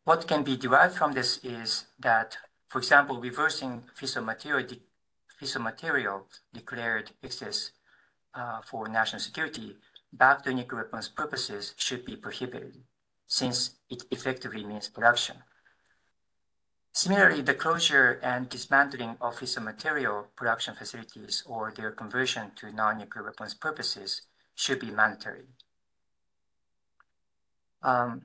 What can be derived from this is that, for example, reversing fissile material, de fissile material declared excess uh, for national security back to nuclear weapons purposes should be prohibited, since it effectively means production. Similarly, the closure and dismantling of fissile material production facilities or their conversion to non-nuclear weapons purposes should be mandatory. Um,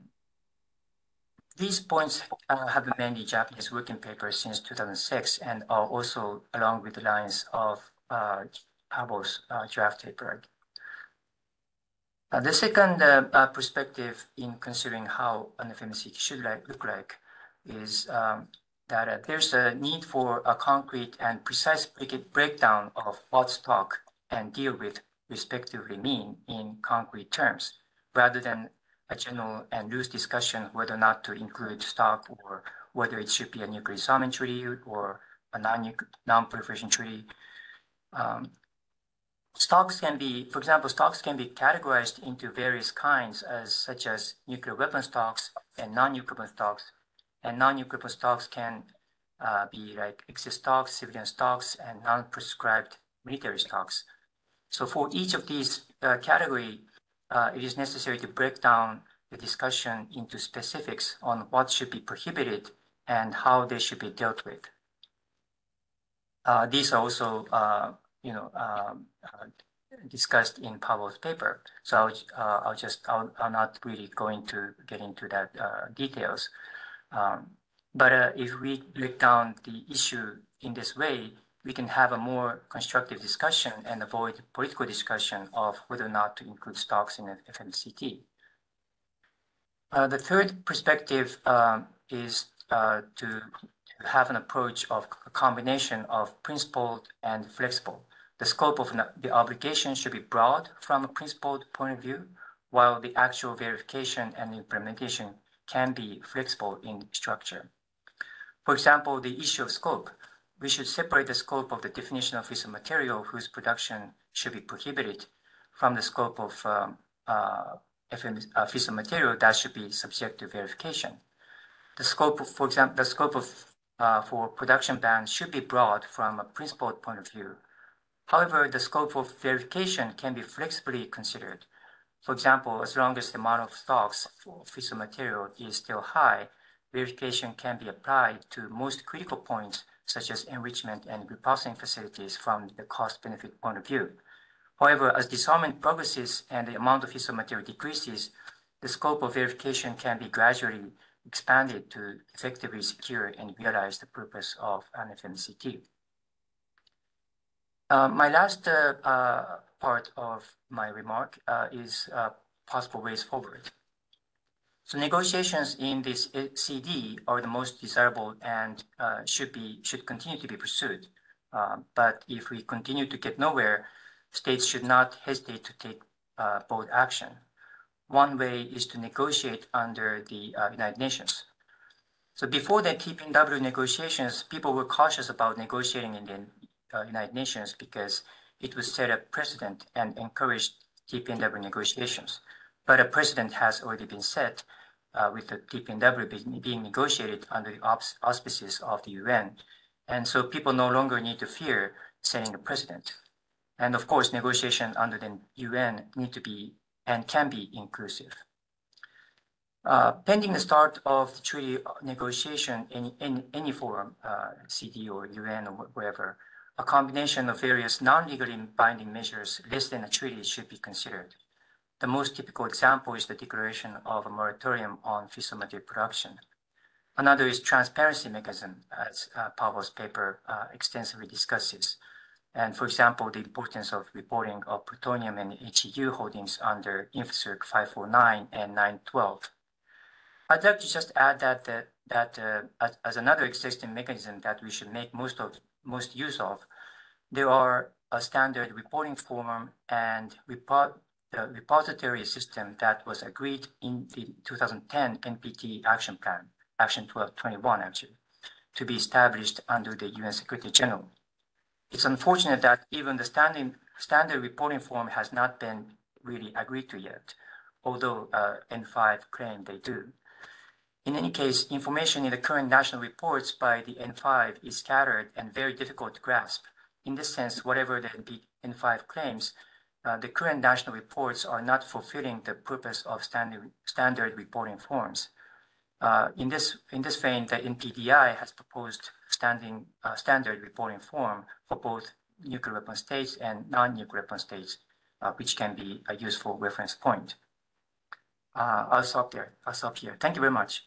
these points uh, have been mainly Japanese working papers since 2006 and are also along with the lines of uh, uh, draft paper. Uh, the second uh, uh, perspective in considering how an FMC should look like is um, that there's a need for a concrete and precise breakdown of what stock and deal with respectively mean in concrete terms, rather than a general and loose discussion whether or not to include stock or whether it should be a nuclear disarmament treaty or a non-proliferation treaty. Um, stocks can be, for example, stocks can be categorized into various kinds as such as nuclear weapon stocks and non-nuclear weapon stocks. And non-nuclear weapon stocks can uh, be like excess stocks, civilian stocks, and non-prescribed military stocks. So for each of these uh, category, uh, it is necessary to break down the discussion into specifics on what should be prohibited and how they should be dealt with. Uh, these are also, uh, you know, um, uh, discussed in Pavel's paper. So I'll, uh, I'll just, I'll, I'll, not really going to get into that details. Um, but if we break down the issue in this way, we can have a more constructive discussion and avoid political discussion of whether or not to include stocks in FMCT. Uh, the third perspective um, is uh, to, to, have an approach of a combination of principled and flexible. The scope of the obligation should be broad from a principled point of view, while the actual verification and implementation can be flexible in structure. For example, the issue of scope we should separate the scope of the definition of fissile material whose production should be prohibited from the scope of um, uh, uh, fissile material that should be subject to verification. The scope, of, for example, the scope of uh, for production ban should be broad from a principled point of view. However, the scope of verification can be flexibly considered. For example, as long as the amount of stocks for fissile material is still high, verification can be applied to most critical points such as enrichment and reprocessing facilities from the cost-benefit point of view. However, as disarmament progresses and the amount of fissile material decreases, the scope of verification can be gradually expanded to effectively secure and realize the purpose of an FMCT. Uh, my last uh, uh, part of my remark uh, is uh, possible ways forward. So negotiations in this uh, CD are the most desirable and should be should continue to be pursued. But if we continue to get nowhere, states should not hesitate to take bold action. One way is to negotiate under the United Nations. So before the TPNW negotiations, people were cautious about negotiating in the United Nations because it would set a precedent and encourage TPNW negotiations. But a precedent has already been set uh, with the TPNW being negotiated under the auspices of the UN. And so people no longer need to fear setting a precedent. And of course, negotiation under the UN need to be and can be inclusive. Uh, pending the start of the treaty negotiation in, in any forum, uh, CD or UN or wherever, a combination of various non-legally binding measures listed in a treaty should be considered. The most typical example is the declaration of a moratorium on fissile material production. Another is transparency mechanism, as uh, Pavel's paper uh, extensively discusses. And for example, the importance of reporting of plutonium and HEU holdings under INFCIRC 549 and 912. I'd like to just add that that, that uh, as, as, another existing mechanism that we should make most of most use of, there are a standard reporting form and report the repository system that was agreed in the 2010 NPT action plan, action 1221 actually. to be established under the UN Secretary General. It's unfortunate that even the standing, standard reporting form has not been really agreed to yet, although uh, N5 claim they do. In any case, information in the current national reports by the N5 is scattered and very difficult to grasp. In this sense, whatever the N5 claims, uh, the current national reports are not fulfilling the purpose of standard, standard reporting forms. Uh, in, this, in this vein, the NPDI has proposed standing, uh, standard reporting form for both nuclear weapon states and non-nuclear weapon states, uh, which can be a useful reference point. Uh, I'll stop there. I'll stop here. Thank you very much.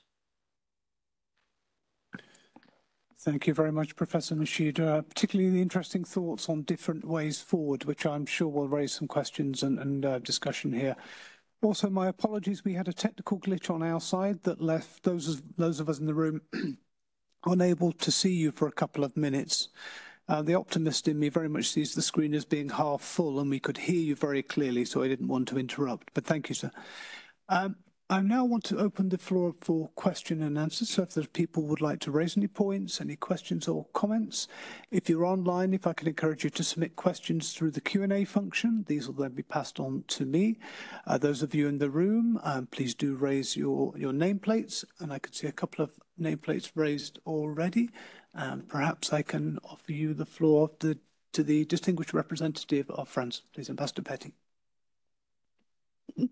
Thank you very much, Professor Nishida. Particularly the interesting thoughts on different ways forward, which I'm sure will raise some questions and, and uh, discussion here. Also, my apologies, we had a technical glitch on our side that left those of, those of us in the room unable to see you for a couple of minutes. Uh, the optimist in me very much sees the screen as being half full and we could hear you very clearly, so I didn't want to interrupt. But thank you, sir. Um, I now want to open the floor for question and answers. So if there's people would like to raise any points, any questions or comments, if you're online, if I can encourage you to submit questions through the Q&A function, these will then be passed on to me. Uh, those of you in the room, um, please do raise your, your nameplates, and I can see a couple of nameplates raised already. Um, perhaps I can offer you the floor to, to the distinguished representative of France, please, Ambassador Petit.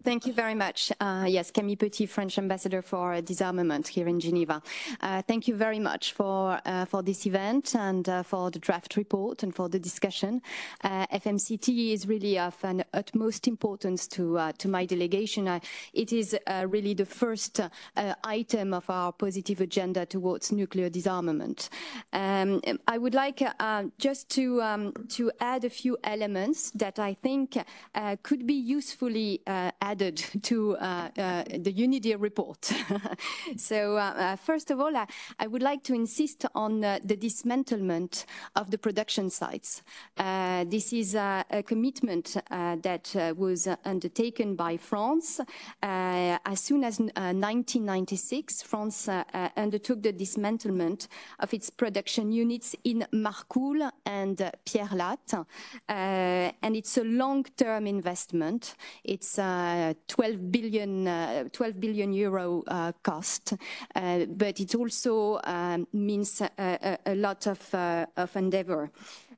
Thank you very much. Uh, yes, Camille Petit, French ambassador for disarmament here in Geneva. Uh, thank you very much for uh, for this event and uh, for the draft report and for the discussion. Uh, FMCT is really of an utmost importance to uh, to my delegation. it is really the first item of our positive agenda towards nuclear disarmament. Um, I would like just to um, to add a few elements that I think could be usefully Uh, added to uh, uh, the UNIDIR report. so uh, uh, first of all, I, I, would like to insist on uh, the dismantlement of the production sites. this is a commitment that was undertaken by France. as soon as 1996, France undertook the dismantlement of its production units in Marcoule and Pierrelatte. and it's a long-term investment. It's uh, 12 billion, uh, 12 billion euro uh, cost, but it also um, means a, lot of endeavor.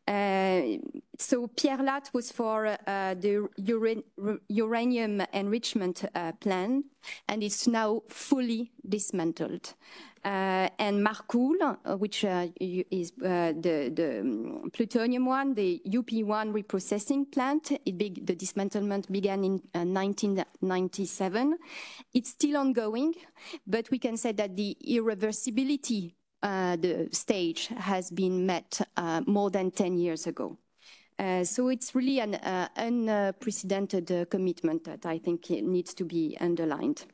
Uh, so Pierrelatte was for uh, the uranium enrichment uh, plant, and it's now fully dismantled. And Marcoule, which is the, the um, plutonium one, the UP1 reprocessing plant. The dismantlement began in 1997. It's still ongoing, but we can say that the irreversibility uh, the stage has been met uh, more than 10 years ago. Uh, so it's really an unprecedented commitment that I think needs to be underlined.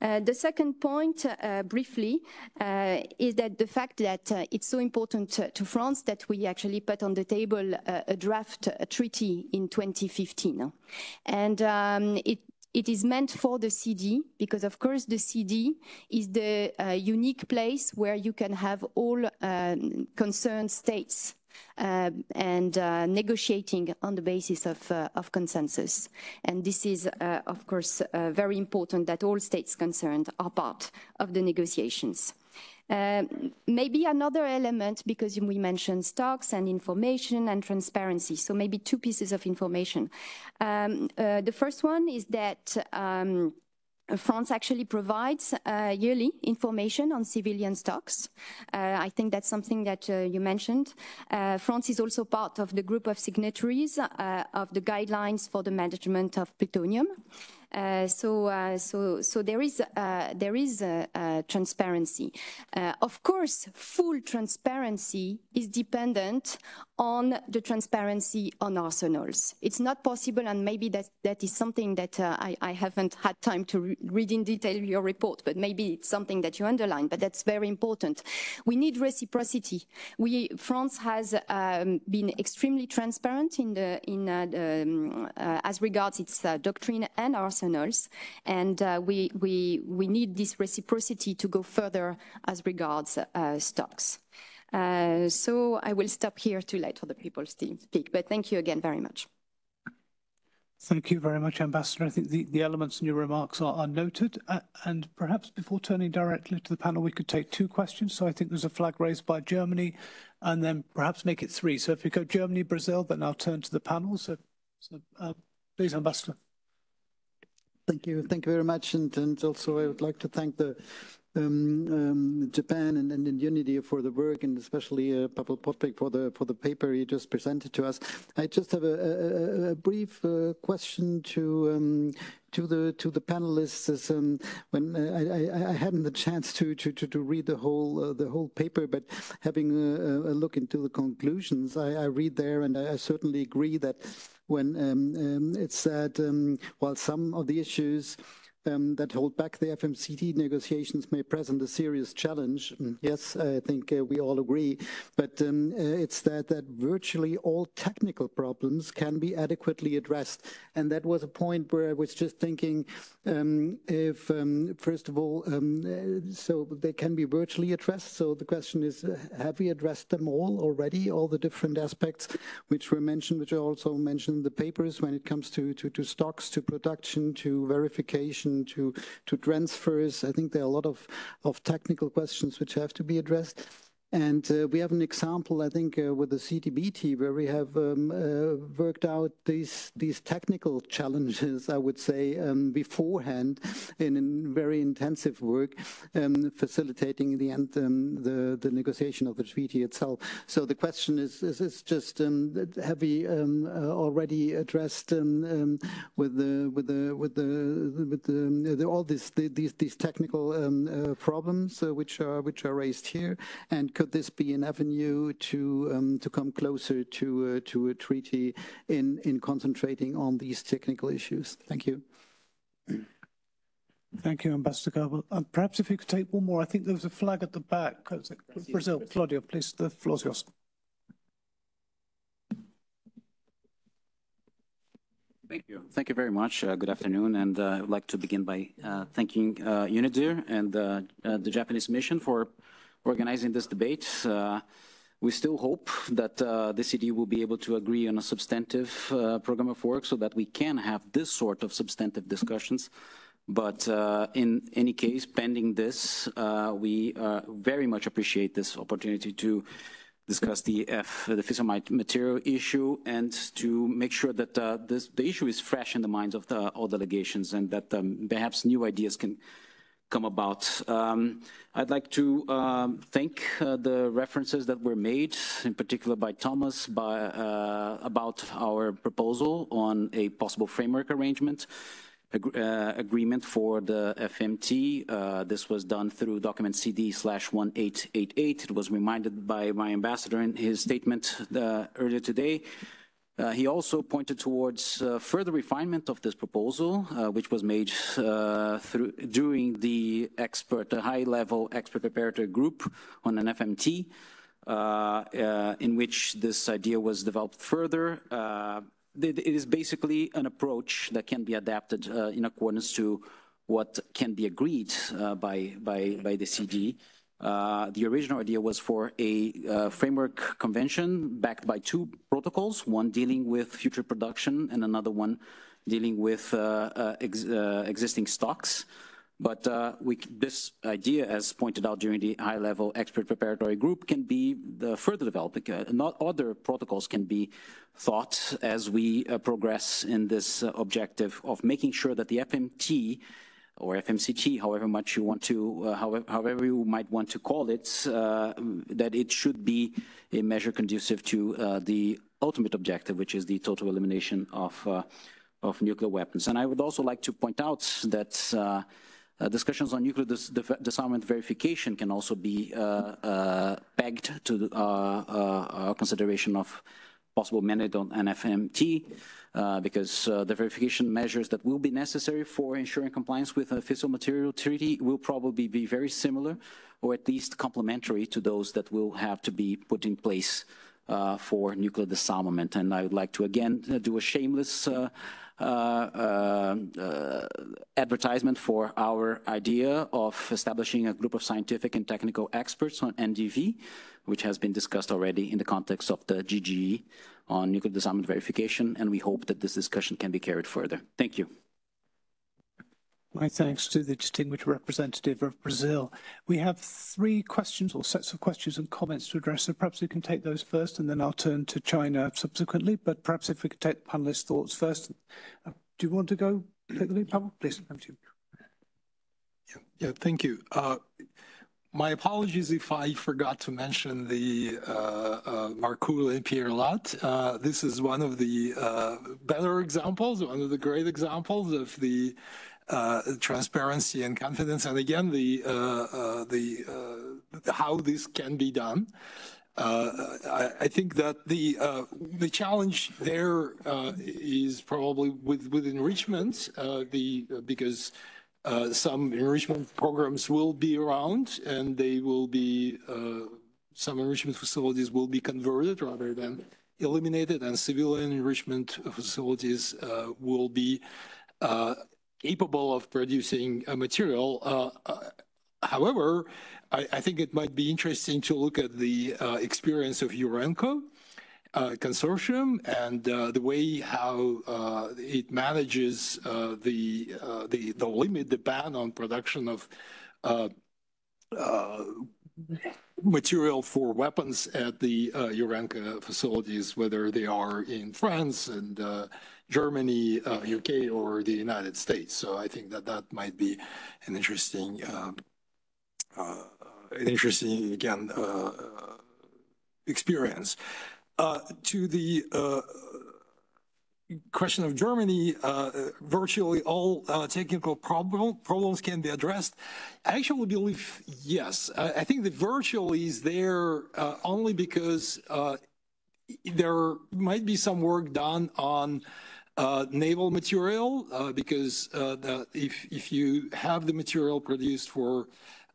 Uh, the second point, uh, briefly, uh, is that the fact that uh, it's so important to France that we actually put on the table uh, a draft treaty in 2015. And um, it it is meant for the CD because, of course, the CD is the uh, unique place where you can have all um, concerned states uh, and uh, negotiating on the basis of, uh, of consensus. And this is, uh, of course, uh, very important that all states concerned are part of the negotiations. Uh, maybe another element, because we mentioned stocks and information and transparency, so maybe two pieces of information. Um, the first one is that um, France actually provides uh, yearly information on civilian stocks. Uh, I think that's something that uh, you mentioned. Uh, France is also part of the group of signatories uh, of the guidelines for the management of plutonium. Uh, so, uh, so, so there is uh, there is transparency. of course, full transparency is dependent on the transparency on arsenals. It's not possible, and maybe that that is something that I, I, haven't had time to re read in detail your report, but maybe it's something that you underline. But that's very important. We need reciprocity. We France has um, been extremely transparent in the in the, um, as regards its doctrine and arsenal And uh, we, we, we need this reciprocity to go further as regards uh, stocks. Uh, so I will stop here to let other people speak, but thank you again very much. Thank you very much, Ambassador. I think the, the elements in your remarks are, are noted. Uh, and perhaps before turning directly to the panel, we could take two questions. So I think there's a flag raised by Germany and then perhaps make it three. So if we go Germany, Brazil, then I'll turn to the panel. So, so uh, please, Ambassador. Thank you. Thank you very much. And, and also I would like to thank the um, um, Japan and, and, UNIDIR for the work, and especially uh, Pavel Podvig for the for the paper he just presented to us. I just have a, a, a brief uh, question to um, to the to the panelists as um, when uh, I, I, hadn't the chance to to to, to read the whole uh, the whole paper, but having a, a look into the conclusions, I, I read there, and I, I, certainly agree that when um, um, it's said um, while some of the issues um, that hold back the FMCT negotiations may present a serious challenge. Mm, yes, I think uh, we all agree, but um, uh, it's that that virtually all technical problems can be adequately addressed. And that was a point where I was just thinking, um, if um, first of all, um, uh, so they can be virtually addressed. So the question is, uh, have we addressed them all already? All the different aspects which were mentioned, which are also mentioned in the papers when it comes to to, to stocks, to production, to verification to, to transfers. I think there are a lot of technical questions which have to be addressed. And uh, we have an example, I think, uh, with the CTBT, where we have um, uh, worked out these these technical challenges, I would say, um, beforehand in, in, very intensive work, um, facilitating in the end um, the the negotiation of the treaty itself. So the question is: Is, is just um, have we um, uh, already addressed with the with the with the with the, the all these these these technical uh, problems uh, which are which are raised here and could this be an avenue to um, to come closer to uh, to a treaty in in concentrating on these technical issues? Thank you. Thank you, Ambassador Goebel. Um, perhaps if you could take one more. I think there was a flag at the back. Brazil, Claudio, please. The floor's yours. Thank you. Thank you very much. Uh, good afternoon. And uh, I would like to begin by uh, thanking uh, UNIDIR and uh, uh, the Japanese mission for organizing this debate. Uh, we still hope that uh, the CD will be able to agree on a substantive uh, program of work so that we can have this sort of substantive discussions. But uh, in any case, pending this, uh, we uh, very much appreciate this opportunity to discuss the F, the fissile material issue and to make sure that this, the issue is fresh in the minds of the, all delegations and that um, perhaps new ideas can come about. Um, I'd like to um, thank uh, the references that were made, in particular by Thomas, by, uh, about our proposal on a possible framework arrangement. Ag uh, agreement for the FMT. Uh, this was done through document CD slash 1888. It was reminded by my ambassador in his statement uh, earlier today. Uh, he also pointed towards uh, further refinement of this proposal, uh, which was made uh, through, during the expert, the high-level expert preparatory group on an FMT, uh, uh, in which this idea was developed further. it is basically an approach that can be adapted in accordance to what can be agreed by, by, by the CD. Uh, the original idea was for a uh, framework convention backed by two protocols, one dealing with future production and another one dealing with uh, uh ex uh, existing stocks. But we, this idea, as pointed out during the high-level expert preparatory group, can be further developed. not other protocols can be thought as we progress in this objective of making sure that the FMT or FMCT, however much you want to, uh, however, however, you might want to call it, uh, that it should be a measure conducive to uh, the ultimate objective, which is the total elimination of, uh, of nuclear weapons. And I would also like to point out that uh, uh, discussions on nuclear dis disarmament verification can also be pegged to our consideration of possible mandate on NFMT uh, because uh, the verification measures that will be necessary for ensuring compliance with a fissile material treaty will probably be very similar or at least complementary to those that will have to be put in place uh, for nuclear disarmament. And I would like to again do a shameless uh, uh, uh, uh, advertisement for our idea of establishing a group of scientific and technical experts on NDV, which has been discussed already in the context of the GGE on nuclear disarmament verification, and we hope that this discussion can be carried further. Thank you. My thanks to the distinguished representative of Brazil. We have three questions or sets of questions and comments to address, so perhaps we can take those first and then I'll turn to China subsequently, but perhaps if we could take the panelists' thoughts first. Uh, do you want to go take the lead, Pavel? Please, come to you. Yeah, yeah thank you. Uh, my apologies if I forgot to mention the uh, uh, Marcoule and Pierrelatte. Uh, this is one of the uh, better examples, one of the great examples of the uh, transparency and confidence, and again, the uh, uh, the how this can be done. I, I, think that the the challenge there is probably with with enrichment, the because uh, some enrichment programs will be around and they will be, uh, some enrichment facilities will be converted rather than eliminated and civilian enrichment facilities uh, will be capable of producing material. Uh, uh, however, I, I, think it might be interesting to look at the uh, experience of Urenco uh, consortium and uh, the way how uh, it manages the, the, the limit, the ban on production of material for weapons at the uh, facilities, whether they are in France and uh, Germany, uh, UK, or the United States. So I think that that might be an interesting, uh, an interesting again uh, experience. Uh, to the question of Germany, uh, virtually all uh, technical problem, problems can be addressed. I actually believe yes. I, think the virtually is there uh, only because there might be some work done on uh, naval material uh, because uh, the, if if you have the material produced for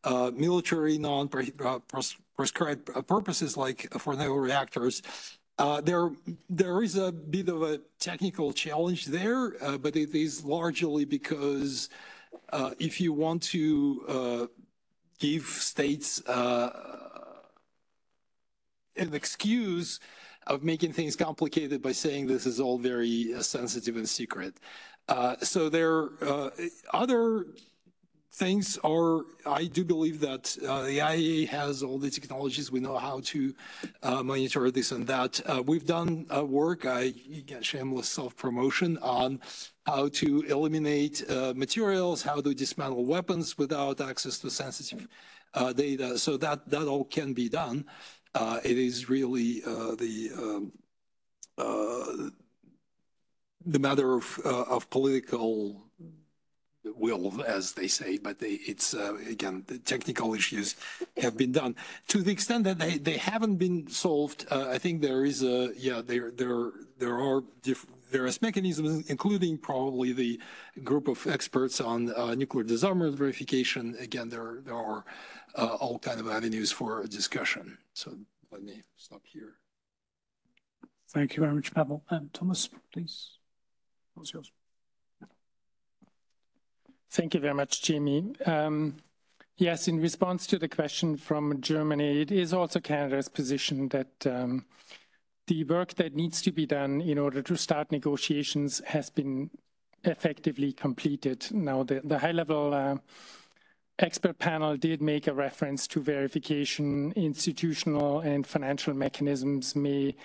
uh, military non-prescribed uh, purposes like for naval reactors, there there is a bit of a technical challenge there, but it is largely because if you want to give states an excuse of making things complicated by saying this is all very uh, sensitive and secret. Uh, so there uh, other things are, I do believe that uh, the IAEA has all the technologies. We know how to uh, monitor this and that. Uh, we've done work, I get shameless self-promotion on how to eliminate materials, how to dismantle weapons without access to sensitive data. So that, that all can be done. Uh, it is really uh, the um, uh, the matter of of political will, as they say, but they, it's uh, again the technical issues have been done to the extent that they, they haven't been solved. Uh, I think there is a yeah there there there are various mechanisms, including probably the group of experts on uh, nuclear disarmament verification. Again, there there are all kind of avenues for discussion. So let me stop here. Thank you very much, Pavel. Thomas, please. What's yours? Thank you very much, Jamie. Um, yes, in response to the question from Germany, it is also Canada's position that um, the work that needs to be done in order to start negotiations has been effectively completed. Now, the, the high-level uh, expert panel did make a reference to verification, institutional and financial mechanisms may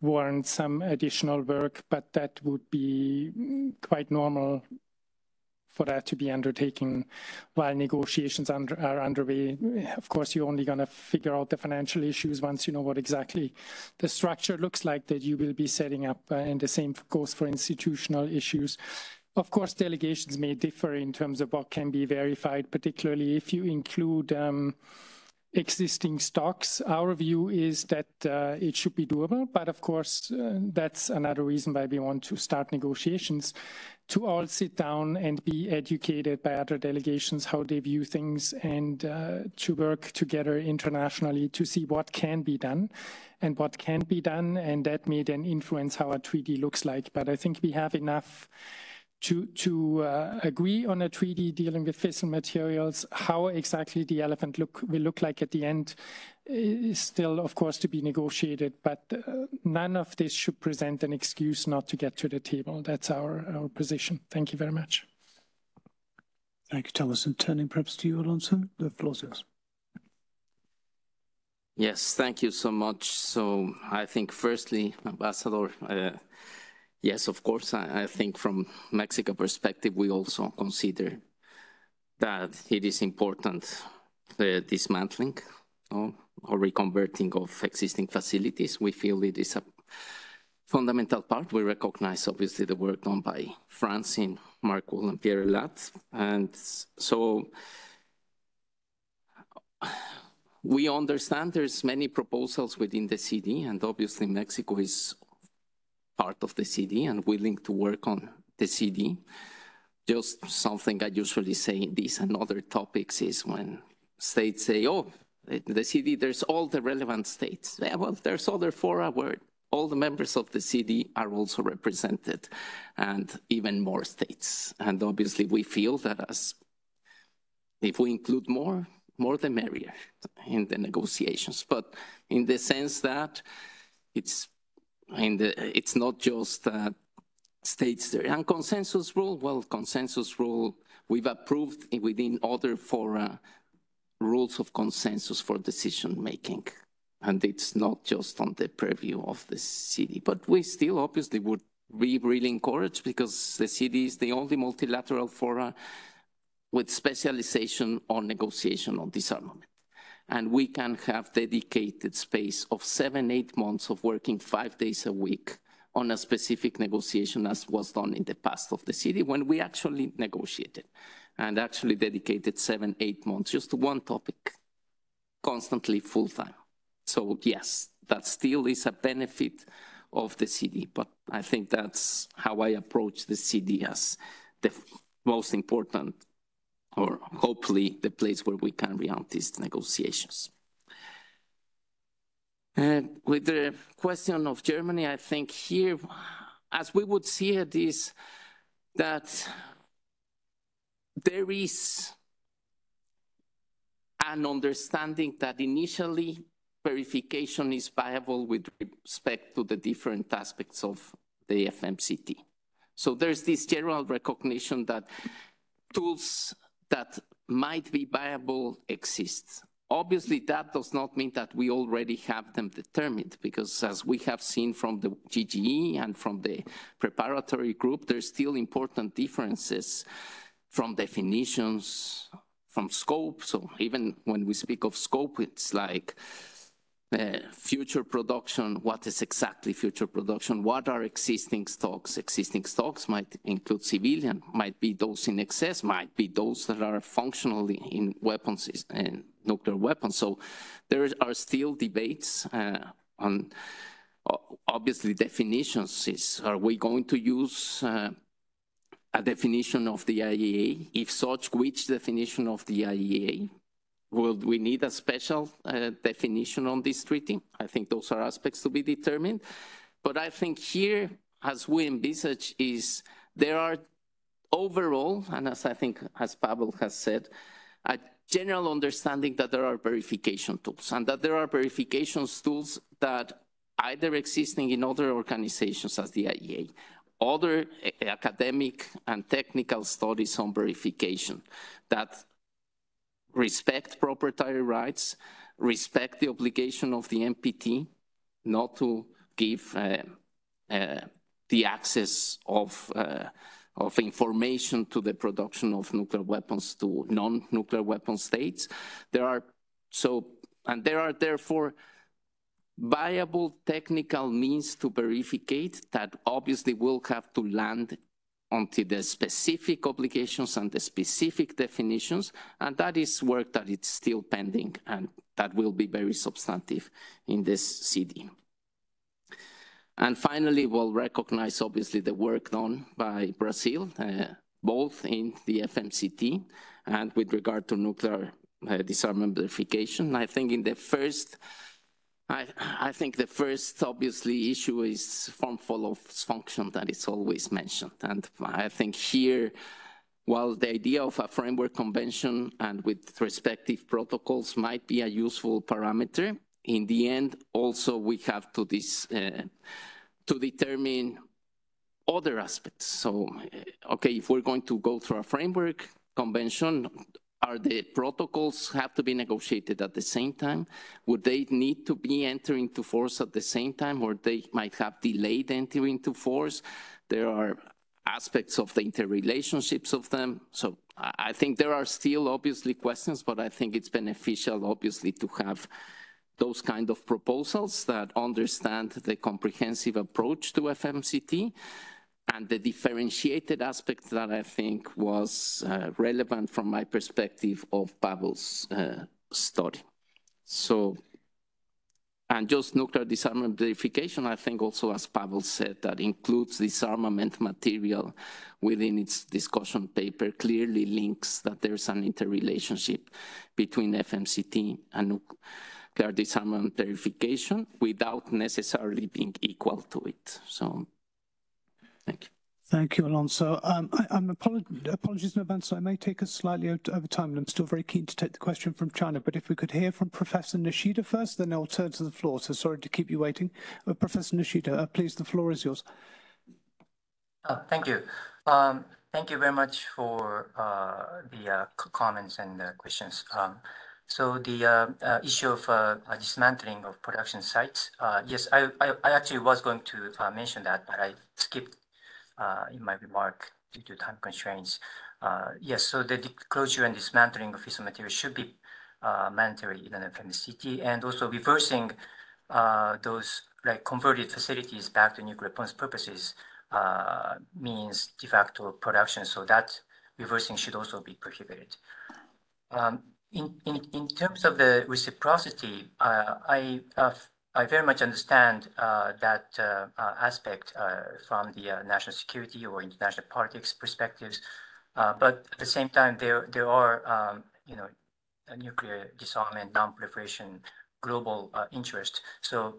warrant some additional work, but that would be quite normal for that to be undertaken while negotiations under, are underway. Of course, you're only going to figure out the financial issues once you know what exactly the structure looks like that you will be setting up, uh, and the same goes for institutional issues. Of course, delegations may differ in terms of what can be verified, particularly if you include um, existing stocks. Our view is that uh, it should be doable, but of course, uh, that's another reason why we want to start negotiations to all sit down and be educated by other delegations how they view things and uh, to work together internationally to see what can be done and what can be done and that may then influence how a treaty looks like but i think we have enough to, to uh, agree on a treaty dealing with fissile materials. How exactly the elephant look will look like at the end is still, of course, to be negotiated, but uh, none of this should present an excuse not to get to the table. That's our, our position. Thank you very much. Thank you, Thomas. And turning perhaps to you, Alonso, the floor is yours. Yes, thank you so much. So I think firstly, Ambassador, uh, yes, of course, I, I, think from Mexico perspective, we also consider that it is important the dismantling or, or reconverting of existing facilities. We feel it is a fundamental part. We recognize obviously the work done by France in Marcoule and Pierrelatte. And so we understand there's many proposals within the CD, and obviously Mexico is part of the CD and willing to work on the CD. Just something I usually say in these and other topics is when states say, oh, the CD, there's all the relevant states. Yeah, well, there's other fora where all the members of the CD are also represented and even more states. And obviously we feel that as if we include more, more the merrier in the negotiations, but in the sense that it's the, it's not just uh, states there. And consensus rule, well, consensus rule, we've approved within other fora rules of consensus for decision making. And it's not just on the purview of the CD, but we still obviously would be really encouraged because the CD is the only multilateral fora with specialization on negotiation on disarmament. And we can have dedicated space of seven, eight months of working five days a week on a specific negotiation as was done in the past of the CD when we actually negotiated and actually dedicated seven, eight months just to one topic, constantly full time. So yes, that still is a benefit of the CD, but I think that's how I approach the CD as the most important or hopefully the place where we can out these negotiations. Uh, with the question of Germany, I think here, as we would see it, is that there is an understanding that initially verification is viable with respect to the different aspects of the FMCT. So there's this general recognition that tools that might be viable exists. Obviously, that does not mean that we already have them determined, because as we have seen from the GGE and from the preparatory group, there's still important differences from definitions, from scope. So even when we speak of scope, it's like uh, future production, what is exactly future production? What are existing stocks? Existing stocks might include civilian, might be those in excess, might be those that are functionally in weapons and nuclear weapons. So there are still debates uh, on obviously definitions. Is are we going to use uh, a definition of the IAEA? If such, which definition of the IAEA? Will we need a special uh, definition on this treaty? I think those are aspects to be determined. But I think here, as we envisage, is there are overall, and as I think, as Pavel has said, a general understanding that there are verification tools and that there are verification tools that either existing in other organizations as the IEA, other academic and technical studies on verification that respect proprietary rights, respect the obligation of the NPT not to give uh, uh, the access of, uh, of information to the production of nuclear weapons to non-nuclear weapon states. There are so, and there are therefore viable technical means to verificate that obviously will have to land onto the specific obligations and the specific definitions, and that is work that is still pending and that will be very substantive in this CD. And finally, we'll recognize obviously the work done by Brazil, uh, both in the FMCT and with regard to nuclear uh, disarmament verification. I think in the first I, I think the first obviously issue is form follows function that is always mentioned. And I think here, while the idea of a framework convention and with respective protocols might be a useful parameter, in the end, also we have to, this, uh, to determine other aspects. So, uh, okay, if we're going to go through a framework convention, are the protocols have to be negotiated at the same time? Would they need to be entering into force at the same time or they might have delayed entering into force? There are aspects of the interrelationships of them. So I think there are still obviously questions, but I think it's beneficial obviously to have those kind of proposals that understand the comprehensive approach to FMCT and the differentiated aspect that I think was uh, relevant from my perspective of Pavel's uh, study. So, and just nuclear disarmament verification, I think also as Pavel said, that includes disarmament material within its discussion paper, clearly links that there's an interrelationship between FMCT and nuclear disarmament verification without necessarily being equal to it. So Thank you. Thank you, Alonso. Um, I, am apolog apologies in advance. I may take us slightly over time, and I'm still very keen to take the question from China. But if we could hear from Professor Nishida first, then I'll turn to the floor. So sorry to keep you waiting. Uh, Professor Nishida, uh, please, the floor is yours. Uh, thank you. Um, thank you very much for uh, the uh, comments and questions. Um, so the uh, issue of dismantling of production sites, yes, I, I, I, actually was going to mention that, but I skipped uh, in my remark due to time constraints. Uh, yes, so the closure and dismantling of fissile material should be uh, mandatory in an FMCT and also reversing those like converted facilities back to nuclear purposes means de facto production. So that reversing should also be prohibited. Um, in, in, in terms of the reciprocity, uh, I uh, I very much understand uh, that uh, uh, aspect from the national security or international politics perspectives, but at the same time, there there are um, you know nuclear disarmament, non-proliferation, global interest. So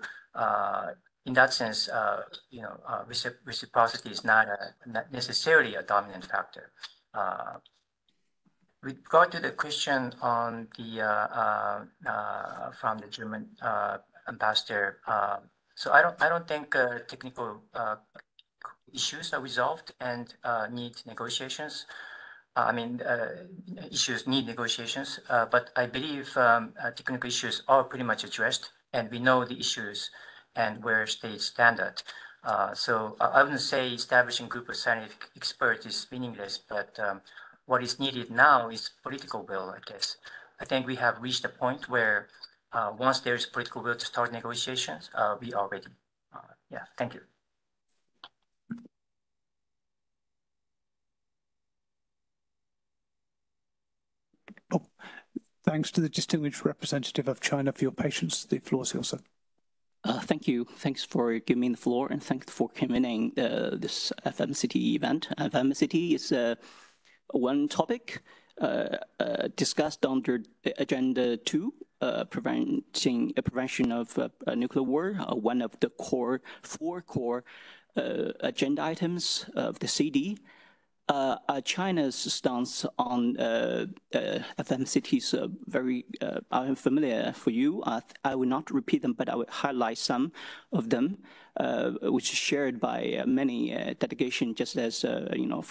in that sense, uh, you know, uh, reciprocity is not, a, not, necessarily a dominant factor. Uh, with regard to the question on the from the German Ambassador. Um, so I don't I don't think uh, technical uh, issues are resolved and uh, need negotiations. I mean, issues need negotiations, but I believe um, technical issues are pretty much addressed, and we know the issues and where states stand at. Uh, so I wouldn't say establishing group of scientific experts is meaningless, but um, what is needed now is political will, I guess. I think we have reached a point where once there is political will to start negotiations, uh, we are ready. Uh, yeah, thank you. Oh, thanks to the distinguished representative of China for your patience. The floor is yours, sir. Uh, thank you. Thanks for giving me the floor and thanks for convening uh, this FMCT event. FMCT is uh, one topic uh, uh, Uh, uh, discussed under Agenda 2, uh, preventing uh, prevention of nuclear war, one of the core four core agenda items of the CD. Uh, uh, China's stance on uh, uh FMCT is uh, very uh, familiar for you. I will not repeat them, but I will highlight some of them, which is shared by many delegation, just as you know,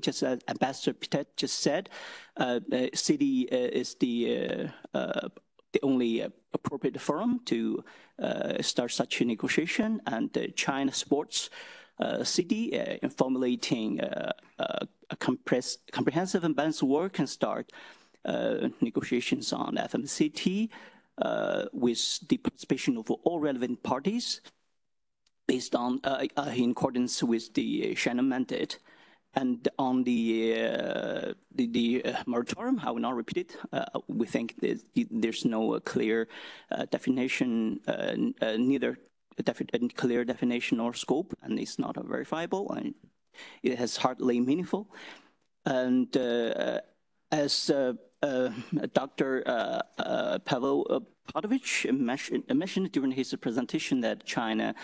just as Ambassador Petit just said, CD is the the only appropriate forum to start such a negotiation, and China supports uh, CD uh, in formulating uh, a comprehensive and balanced work and start negotiations on FMCT with the participation of all relevant parties based on in accordance with the Shannon mandate. And on the uh, the, the uh, moratorium, I will not repeat it. Uh, we think there's no clear definition, neither a, clear definition or scope, and it's not verifiable, and it has hardly meaningful. And uh, as uh, uh, Dr. Uh, uh, Pavel Podvig mentioned, mentioned, during his presentation that China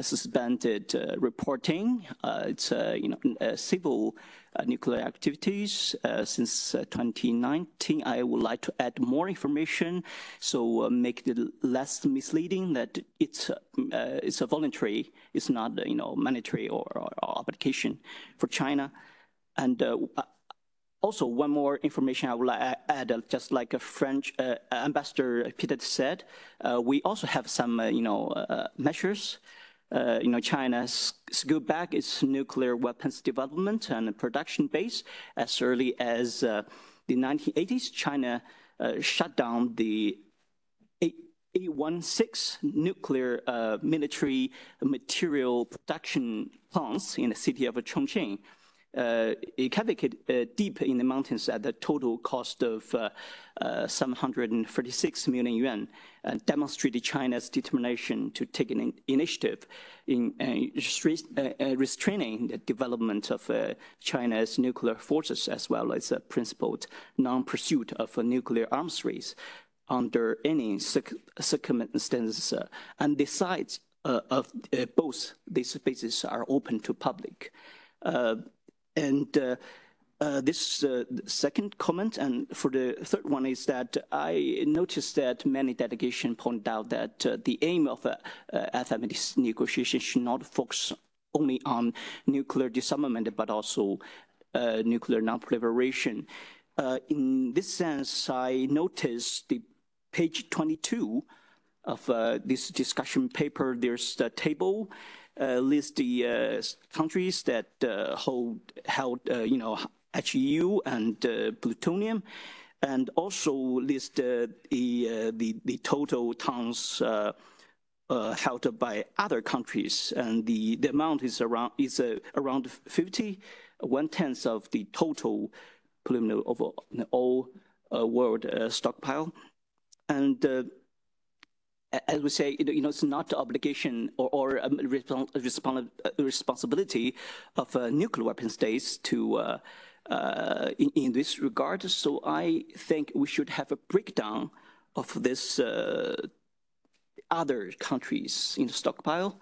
suspended uh, reporting uh, its you know, civil nuclear activities since 2019. I would like to add more information so make it less misleading that it's it's a voluntary, it's not you know mandatory or, or, or obligation for China. And also, one more information I would like add, uh, just like a French uh, ambassador Peter said, uh, we also have some, uh, you know, uh, measures. Uh, you know, China scaled back its nuclear weapons development and production base as early as uh, the 1980s. China uh, shut down the 816 nuclear uh, military material production plants in the city of Chongqing uh, excavated uh, deep in the mountains at the total cost of uh, uh, 736 million yuan, uh, demonstrated China's determination to take an initiative in restraining the development of China's nuclear forces, as well as a principled non-pursuit of a nuclear arms race under any circumstances. and the sites of both these bases are open to public. Uh, and uh, uh, this uh, second comment, and for the third one is that I noticed that many delegations point out that uh, the aim of uh, FMD negotiation should not focus only on nuclear disarmament, but also uh, nuclear non-proliferation. Uh, in this sense, I noticed the page 22 of this discussion paper, there's the table uh, list the uh, countries that uh, hold held you know HEU and plutonium, and also list the the the total tons. Uh, held by other countries, and the, the amount is around is uh, around 50, one tenth of the total preliminary of all uh, world stockpile, and as we say, you know, it's not the obligation or, or um, respons responsibility of uh, nuclear weapon states to, uh, uh, in, in, this regard. So I think we should have a breakdown of this uh, other countries in the stockpile,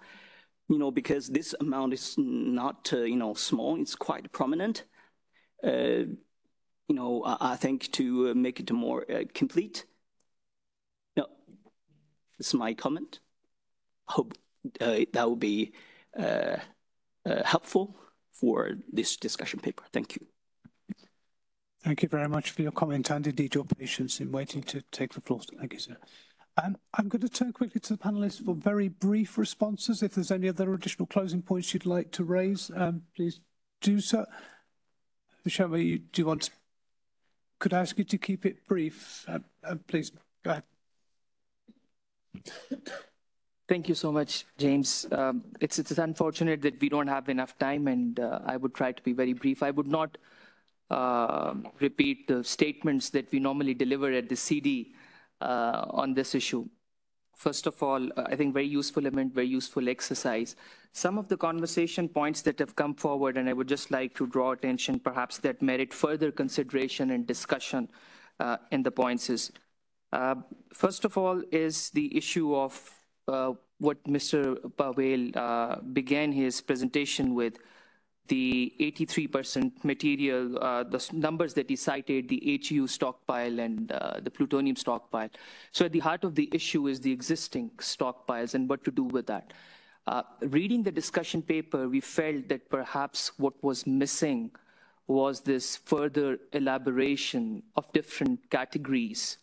you know, because this amount is not, uh, you know, small, it's quite prominent. Uh, you know, I, I, think to make it more complete, this is my comment. Hope uh, that will be uh, uh, helpful for this discussion paper. Thank you. Thank you very much for your comment and indeed your patience in waiting to take the floor. Thank you, sir. Um, I'm going to turn quickly to the panelists for very brief responses. If there's any other additional closing points you'd like to raise, um, please do so. You, do you want could I ask you to keep it brief? Uh, uh, please, go ahead. Thank you so much, James. Um, it's, it's unfortunate that we don't have enough time, and uh, I would try to be very brief. I would not uh, repeat the statements that we normally deliver at the CD uh, on this issue. First of all, I think very useful event, very useful exercise. Some of the conversation points that have come forward, and I would just like to draw attention perhaps that merit further consideration and discussion uh, in the points is uh, first of all is the issue of uh, what Mr. Pavel uh, began his presentation with, the 83% material, uh, the numbers that he cited, the HEU stockpile and uh, the plutonium stockpile. So at the heart of the issue is the existing stockpiles and what to do with that. Uh, reading the discussion paper, we felt that perhaps what was missing was this further elaboration of different categories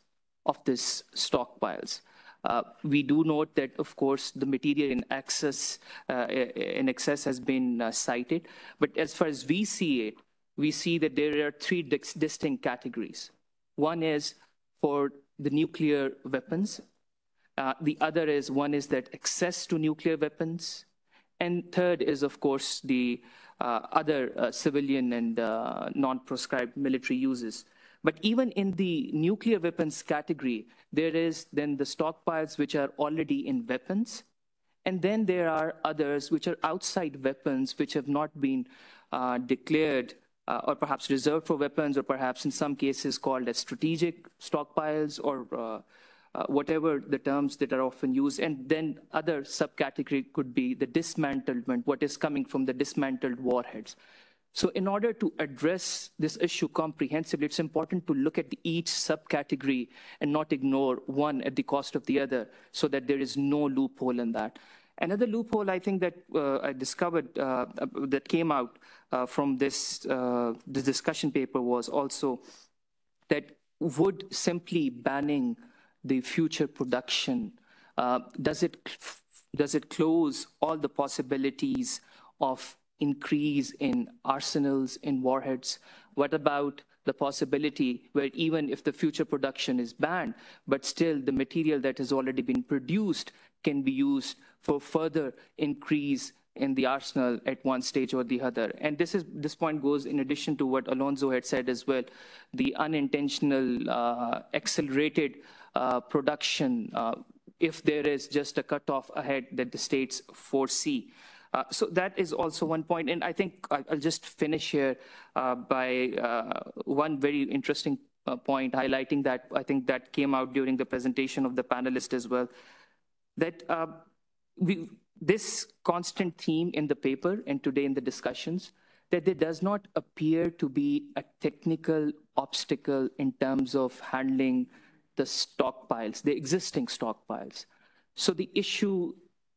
of these stockpiles. Uh, we do note that, of course, the material in excess, uh, in excess has been uh, cited. But as far as we see it, we see that there are three distinct categories. One is for the nuclear weapons. Uh, the other is one is that access to nuclear weapons. And third is, of course, the uh, other uh, civilian and non-proscribed military uses. But even in the nuclear weapons category, there is then the stockpiles which are already in weapons. And then there are others which are outside weapons which have not been uh, declared uh, or perhaps reserved for weapons, or perhaps in some cases called as strategic stockpiles, or uh, uh, whatever the terms that are often used. And then other subcategory could be the dismantlement, what is coming from the dismantled warheads. So in order to address this issue comprehensively, it's important to look at each subcategory and not ignore one at the cost of the other so that there is no loophole in that. Another loophole I think that uh, I discovered uh, that came out uh, from this, uh, this discussion paper was also that would simply banning the future production, uh, does, it, does it close all the possibilities of increase in arsenals, in warheads? What about the possibility where even if the future production is banned, but still the material that has already been produced can be used for further increase in the arsenal at one stage or the other. And this is this point goes in addition to what Alonso had said as well, the unintentional uh, accelerated uh, production uh, if there is just a cutoff ahead that the states foresee. Uh, so that is also one point, and I think I'll just finish here uh, by uh, one very interesting uh, point, highlighting that I think that came out during the presentation of the panelists as well, that uh, we, this constant theme in the paper and today in the discussions, that there does not appear to be a technical obstacle in terms of handling the stockpiles, the existing stockpiles. So the issue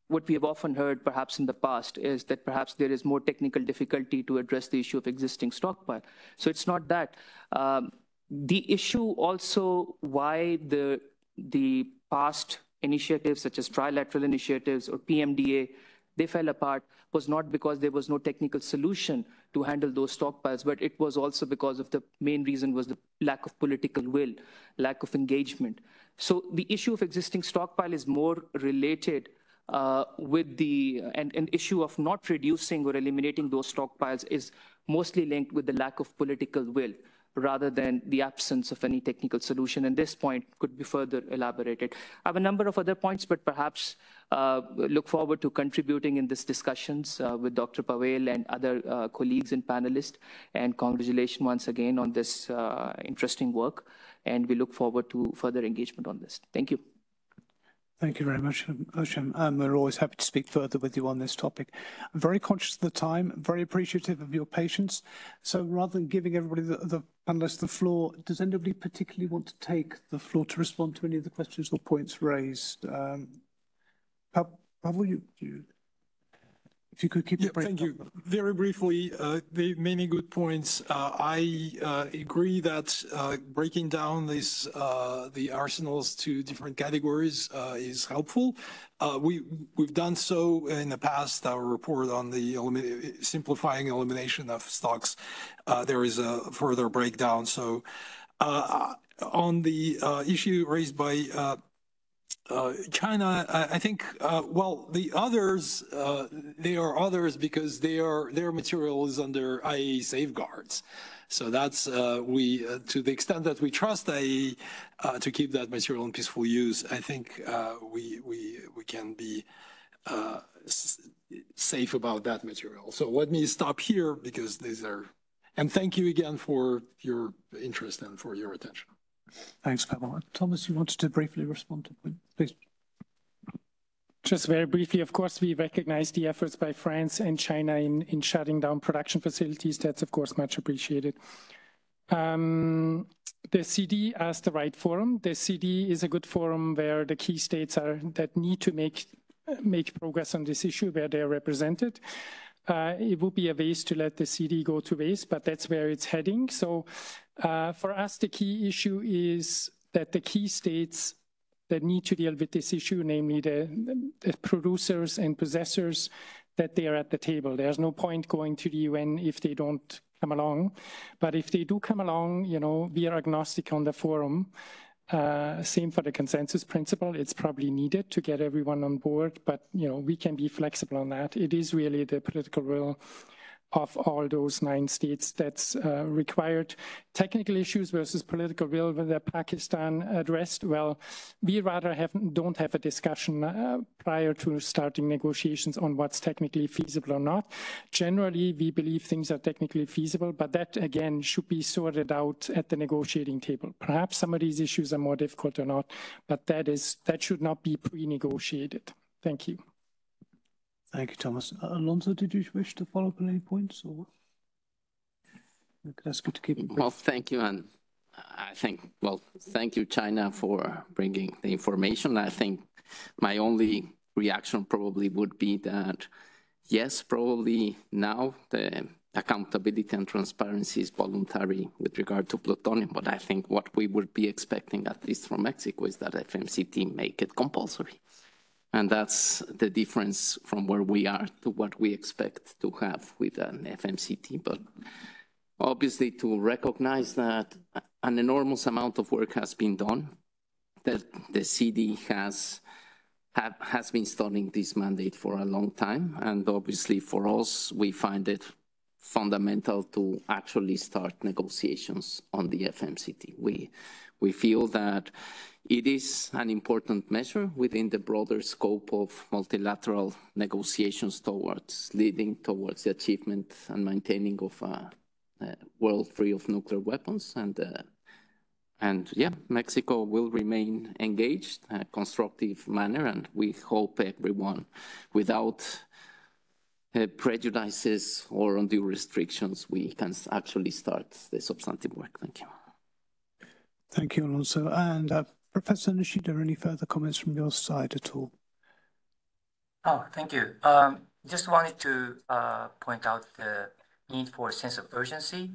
what we have often heard, perhaps in the past, is that perhaps there is more technical difficulty to address the issue of existing stockpile. So it's not that. Um, the issue also why the the past initiatives such as trilateral initiatives or PMDA they fell apart was not because there was no technical solution to handle those stockpiles, but it was also because of the main reason was the lack of political will, lack of engagement. So the issue of existing stockpile is more related uh, with the and an issue of not reducing or eliminating those stockpiles is mostly linked with the lack of political will rather than the absence of any technical solution. And this point could be further elaborated. I have a number of other points, but perhaps uh, look forward to contributing in these discussions uh, with Dr. Pavel and other uh, colleagues and panelists. And congratulations once again on this uh, interesting work. And we look forward to further engagement on this. Thank you. Thank you very much, Osham. Um, we're always happy to speak further with you on this topic. I'm very conscious of the time, very appreciative of your patience. So rather than giving everybody the, the panelists the floor, does anybody particularly want to take the floor to respond to any of the questions or points raised? Um, Pavel, you, you if you could keep yeah, Thank you. Very briefly, uh, the many good points. Uh, I uh, agree that uh, breaking down these uh, the arsenals to different categories uh, is helpful. we we've done so in the past. Our report on the simplifying elimination of stocks. there is a further breakdown. So on the issue raised by uh, China, I, I think, uh, well, the others, uh, they are others because they are, their material is under IAEA safeguards. So that's, uh, we, uh, to the extent that we trust IAEA to keep that material in peaceful use, I think we, we, we can be safe about that material. So let me stop here because these are, and thank you again for your interest and for your attention. Thanks, Pavel. Thomas, you wanted to briefly respond to please. Just very briefly, of course, we recognize the efforts by France and China in, in shutting down production facilities. That's, of course, much appreciated. Um, the CD as the right forum. The CD is a good forum where the key states are that need to make make progress on this issue where they're represented. Uh, it would be a waste to let the CD go to waste, but that's where it's heading. So uh, for us, the key issue is that the key states that need to deal with this issue, namely the, the producers and possessors, that they are at the table. There's no point going to the UN if they don't come along. But if they do come along, you know, we are agnostic on the forum. Uh, same for the consensus principle. It's probably needed to get everyone on board, but you know we can be flexible on that. It is really the political will of all those nine states that's uh, required. Technical issues versus political will that Pakistan addressed, well, we rather have, don't have a discussion uh, prior to starting negotiations on what's technically feasible or not. Generally, we believe things are technically feasible, but that again should be sorted out at the negotiating table. Perhaps some of these issues are more difficult or not, but that is that should not be pre-negotiated. Thank you. Thank you, Thomas. Uh, Alonso, did you wish to follow up on any points? Or that's good to keep it brief. Well, thank you. And I think, well, thank you, China, for bringing the information. I think my only reaction probably would be that, yes, probably now the accountability and transparency is voluntary with regard to plutonium. But I think what we would be expecting, at least from Mexico, is that FMCT make it compulsory. And that's the difference from where we are to what we expect to have with an FMCT. But obviously to recognize that an enormous amount of work has been done, that the CD has have, has been studying this mandate for a long time. And obviously for us, we find it fundamental to actually start negotiations on the FMCT. We, we feel that it is an important measure within the broader scope of multilateral negotiations towards leading towards the achievement and maintaining of a, a world free of nuclear weapons. And, uh, and yeah, Mexico will remain engaged in a constructive manner, and we hope everyone, without uh, prejudices or undue restrictions, we can actually start the substantive work. Thank you. Thank you, Alonso. And uh, Professor Nishida, any further comments from your side at all? Oh, thank you. Um, just wanted to uh, point out the need for a sense of urgency.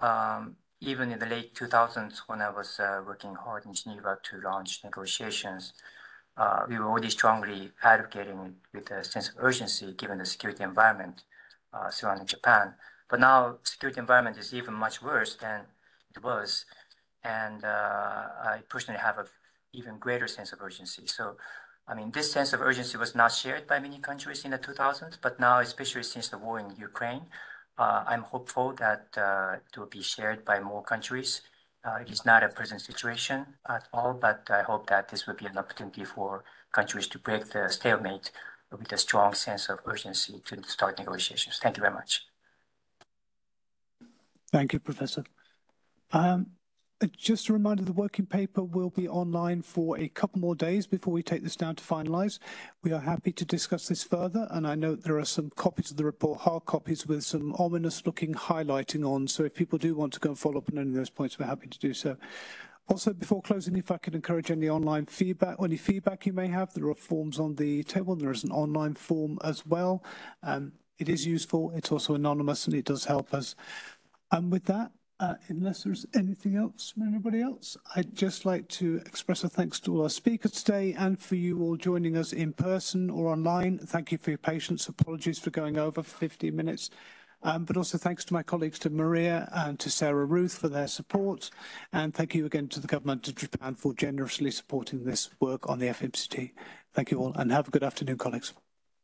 Um, even in the late 2000s, when I was uh, working hard in Geneva to launch negotiations, uh, we were already strongly advocating with a sense of urgency given the security environment uh, surrounding Japan. But now security environment is even much worse than it was. And uh, I personally have an even greater sense of urgency. So, I mean, this sense of urgency was not shared by many countries in the 2000s, but now, especially since the war in Ukraine, uh, I'm hopeful that uh, it will be shared by more countries. Uh, it is not a present situation at all, but I hope that this will be an opportunity for countries to break the stalemate with a strong sense of urgency to start negotiations. Thank you very much. Thank you, Professor. Um, just a reminder, the working paper will be online for a couple more days before we take this down to finalise. We are happy to discuss this further, and I note there are some copies of the report, hard copies with some ominous looking highlighting on, so if people do want to go and follow up on any of those points, we're happy to do so. Also, before closing, if I could encourage any online feedback, any feedback you may have, there are forms on the table. and There is an online form as well. Um, it is useful. It's also anonymous, and it does help us. And with that, uh, unless there's anything else from anybody else, I'd just like to express a thanks to all our speakers today and for you all joining us in person or online. Thank you for your patience. Apologies for going over for 15 minutes. Um, but also thanks to my colleagues, to Maria and to Sarah Ruth for their support. And thank you again to the government of Japan for generously supporting this work on the FMCT. Thank you all and have a good afternoon, colleagues.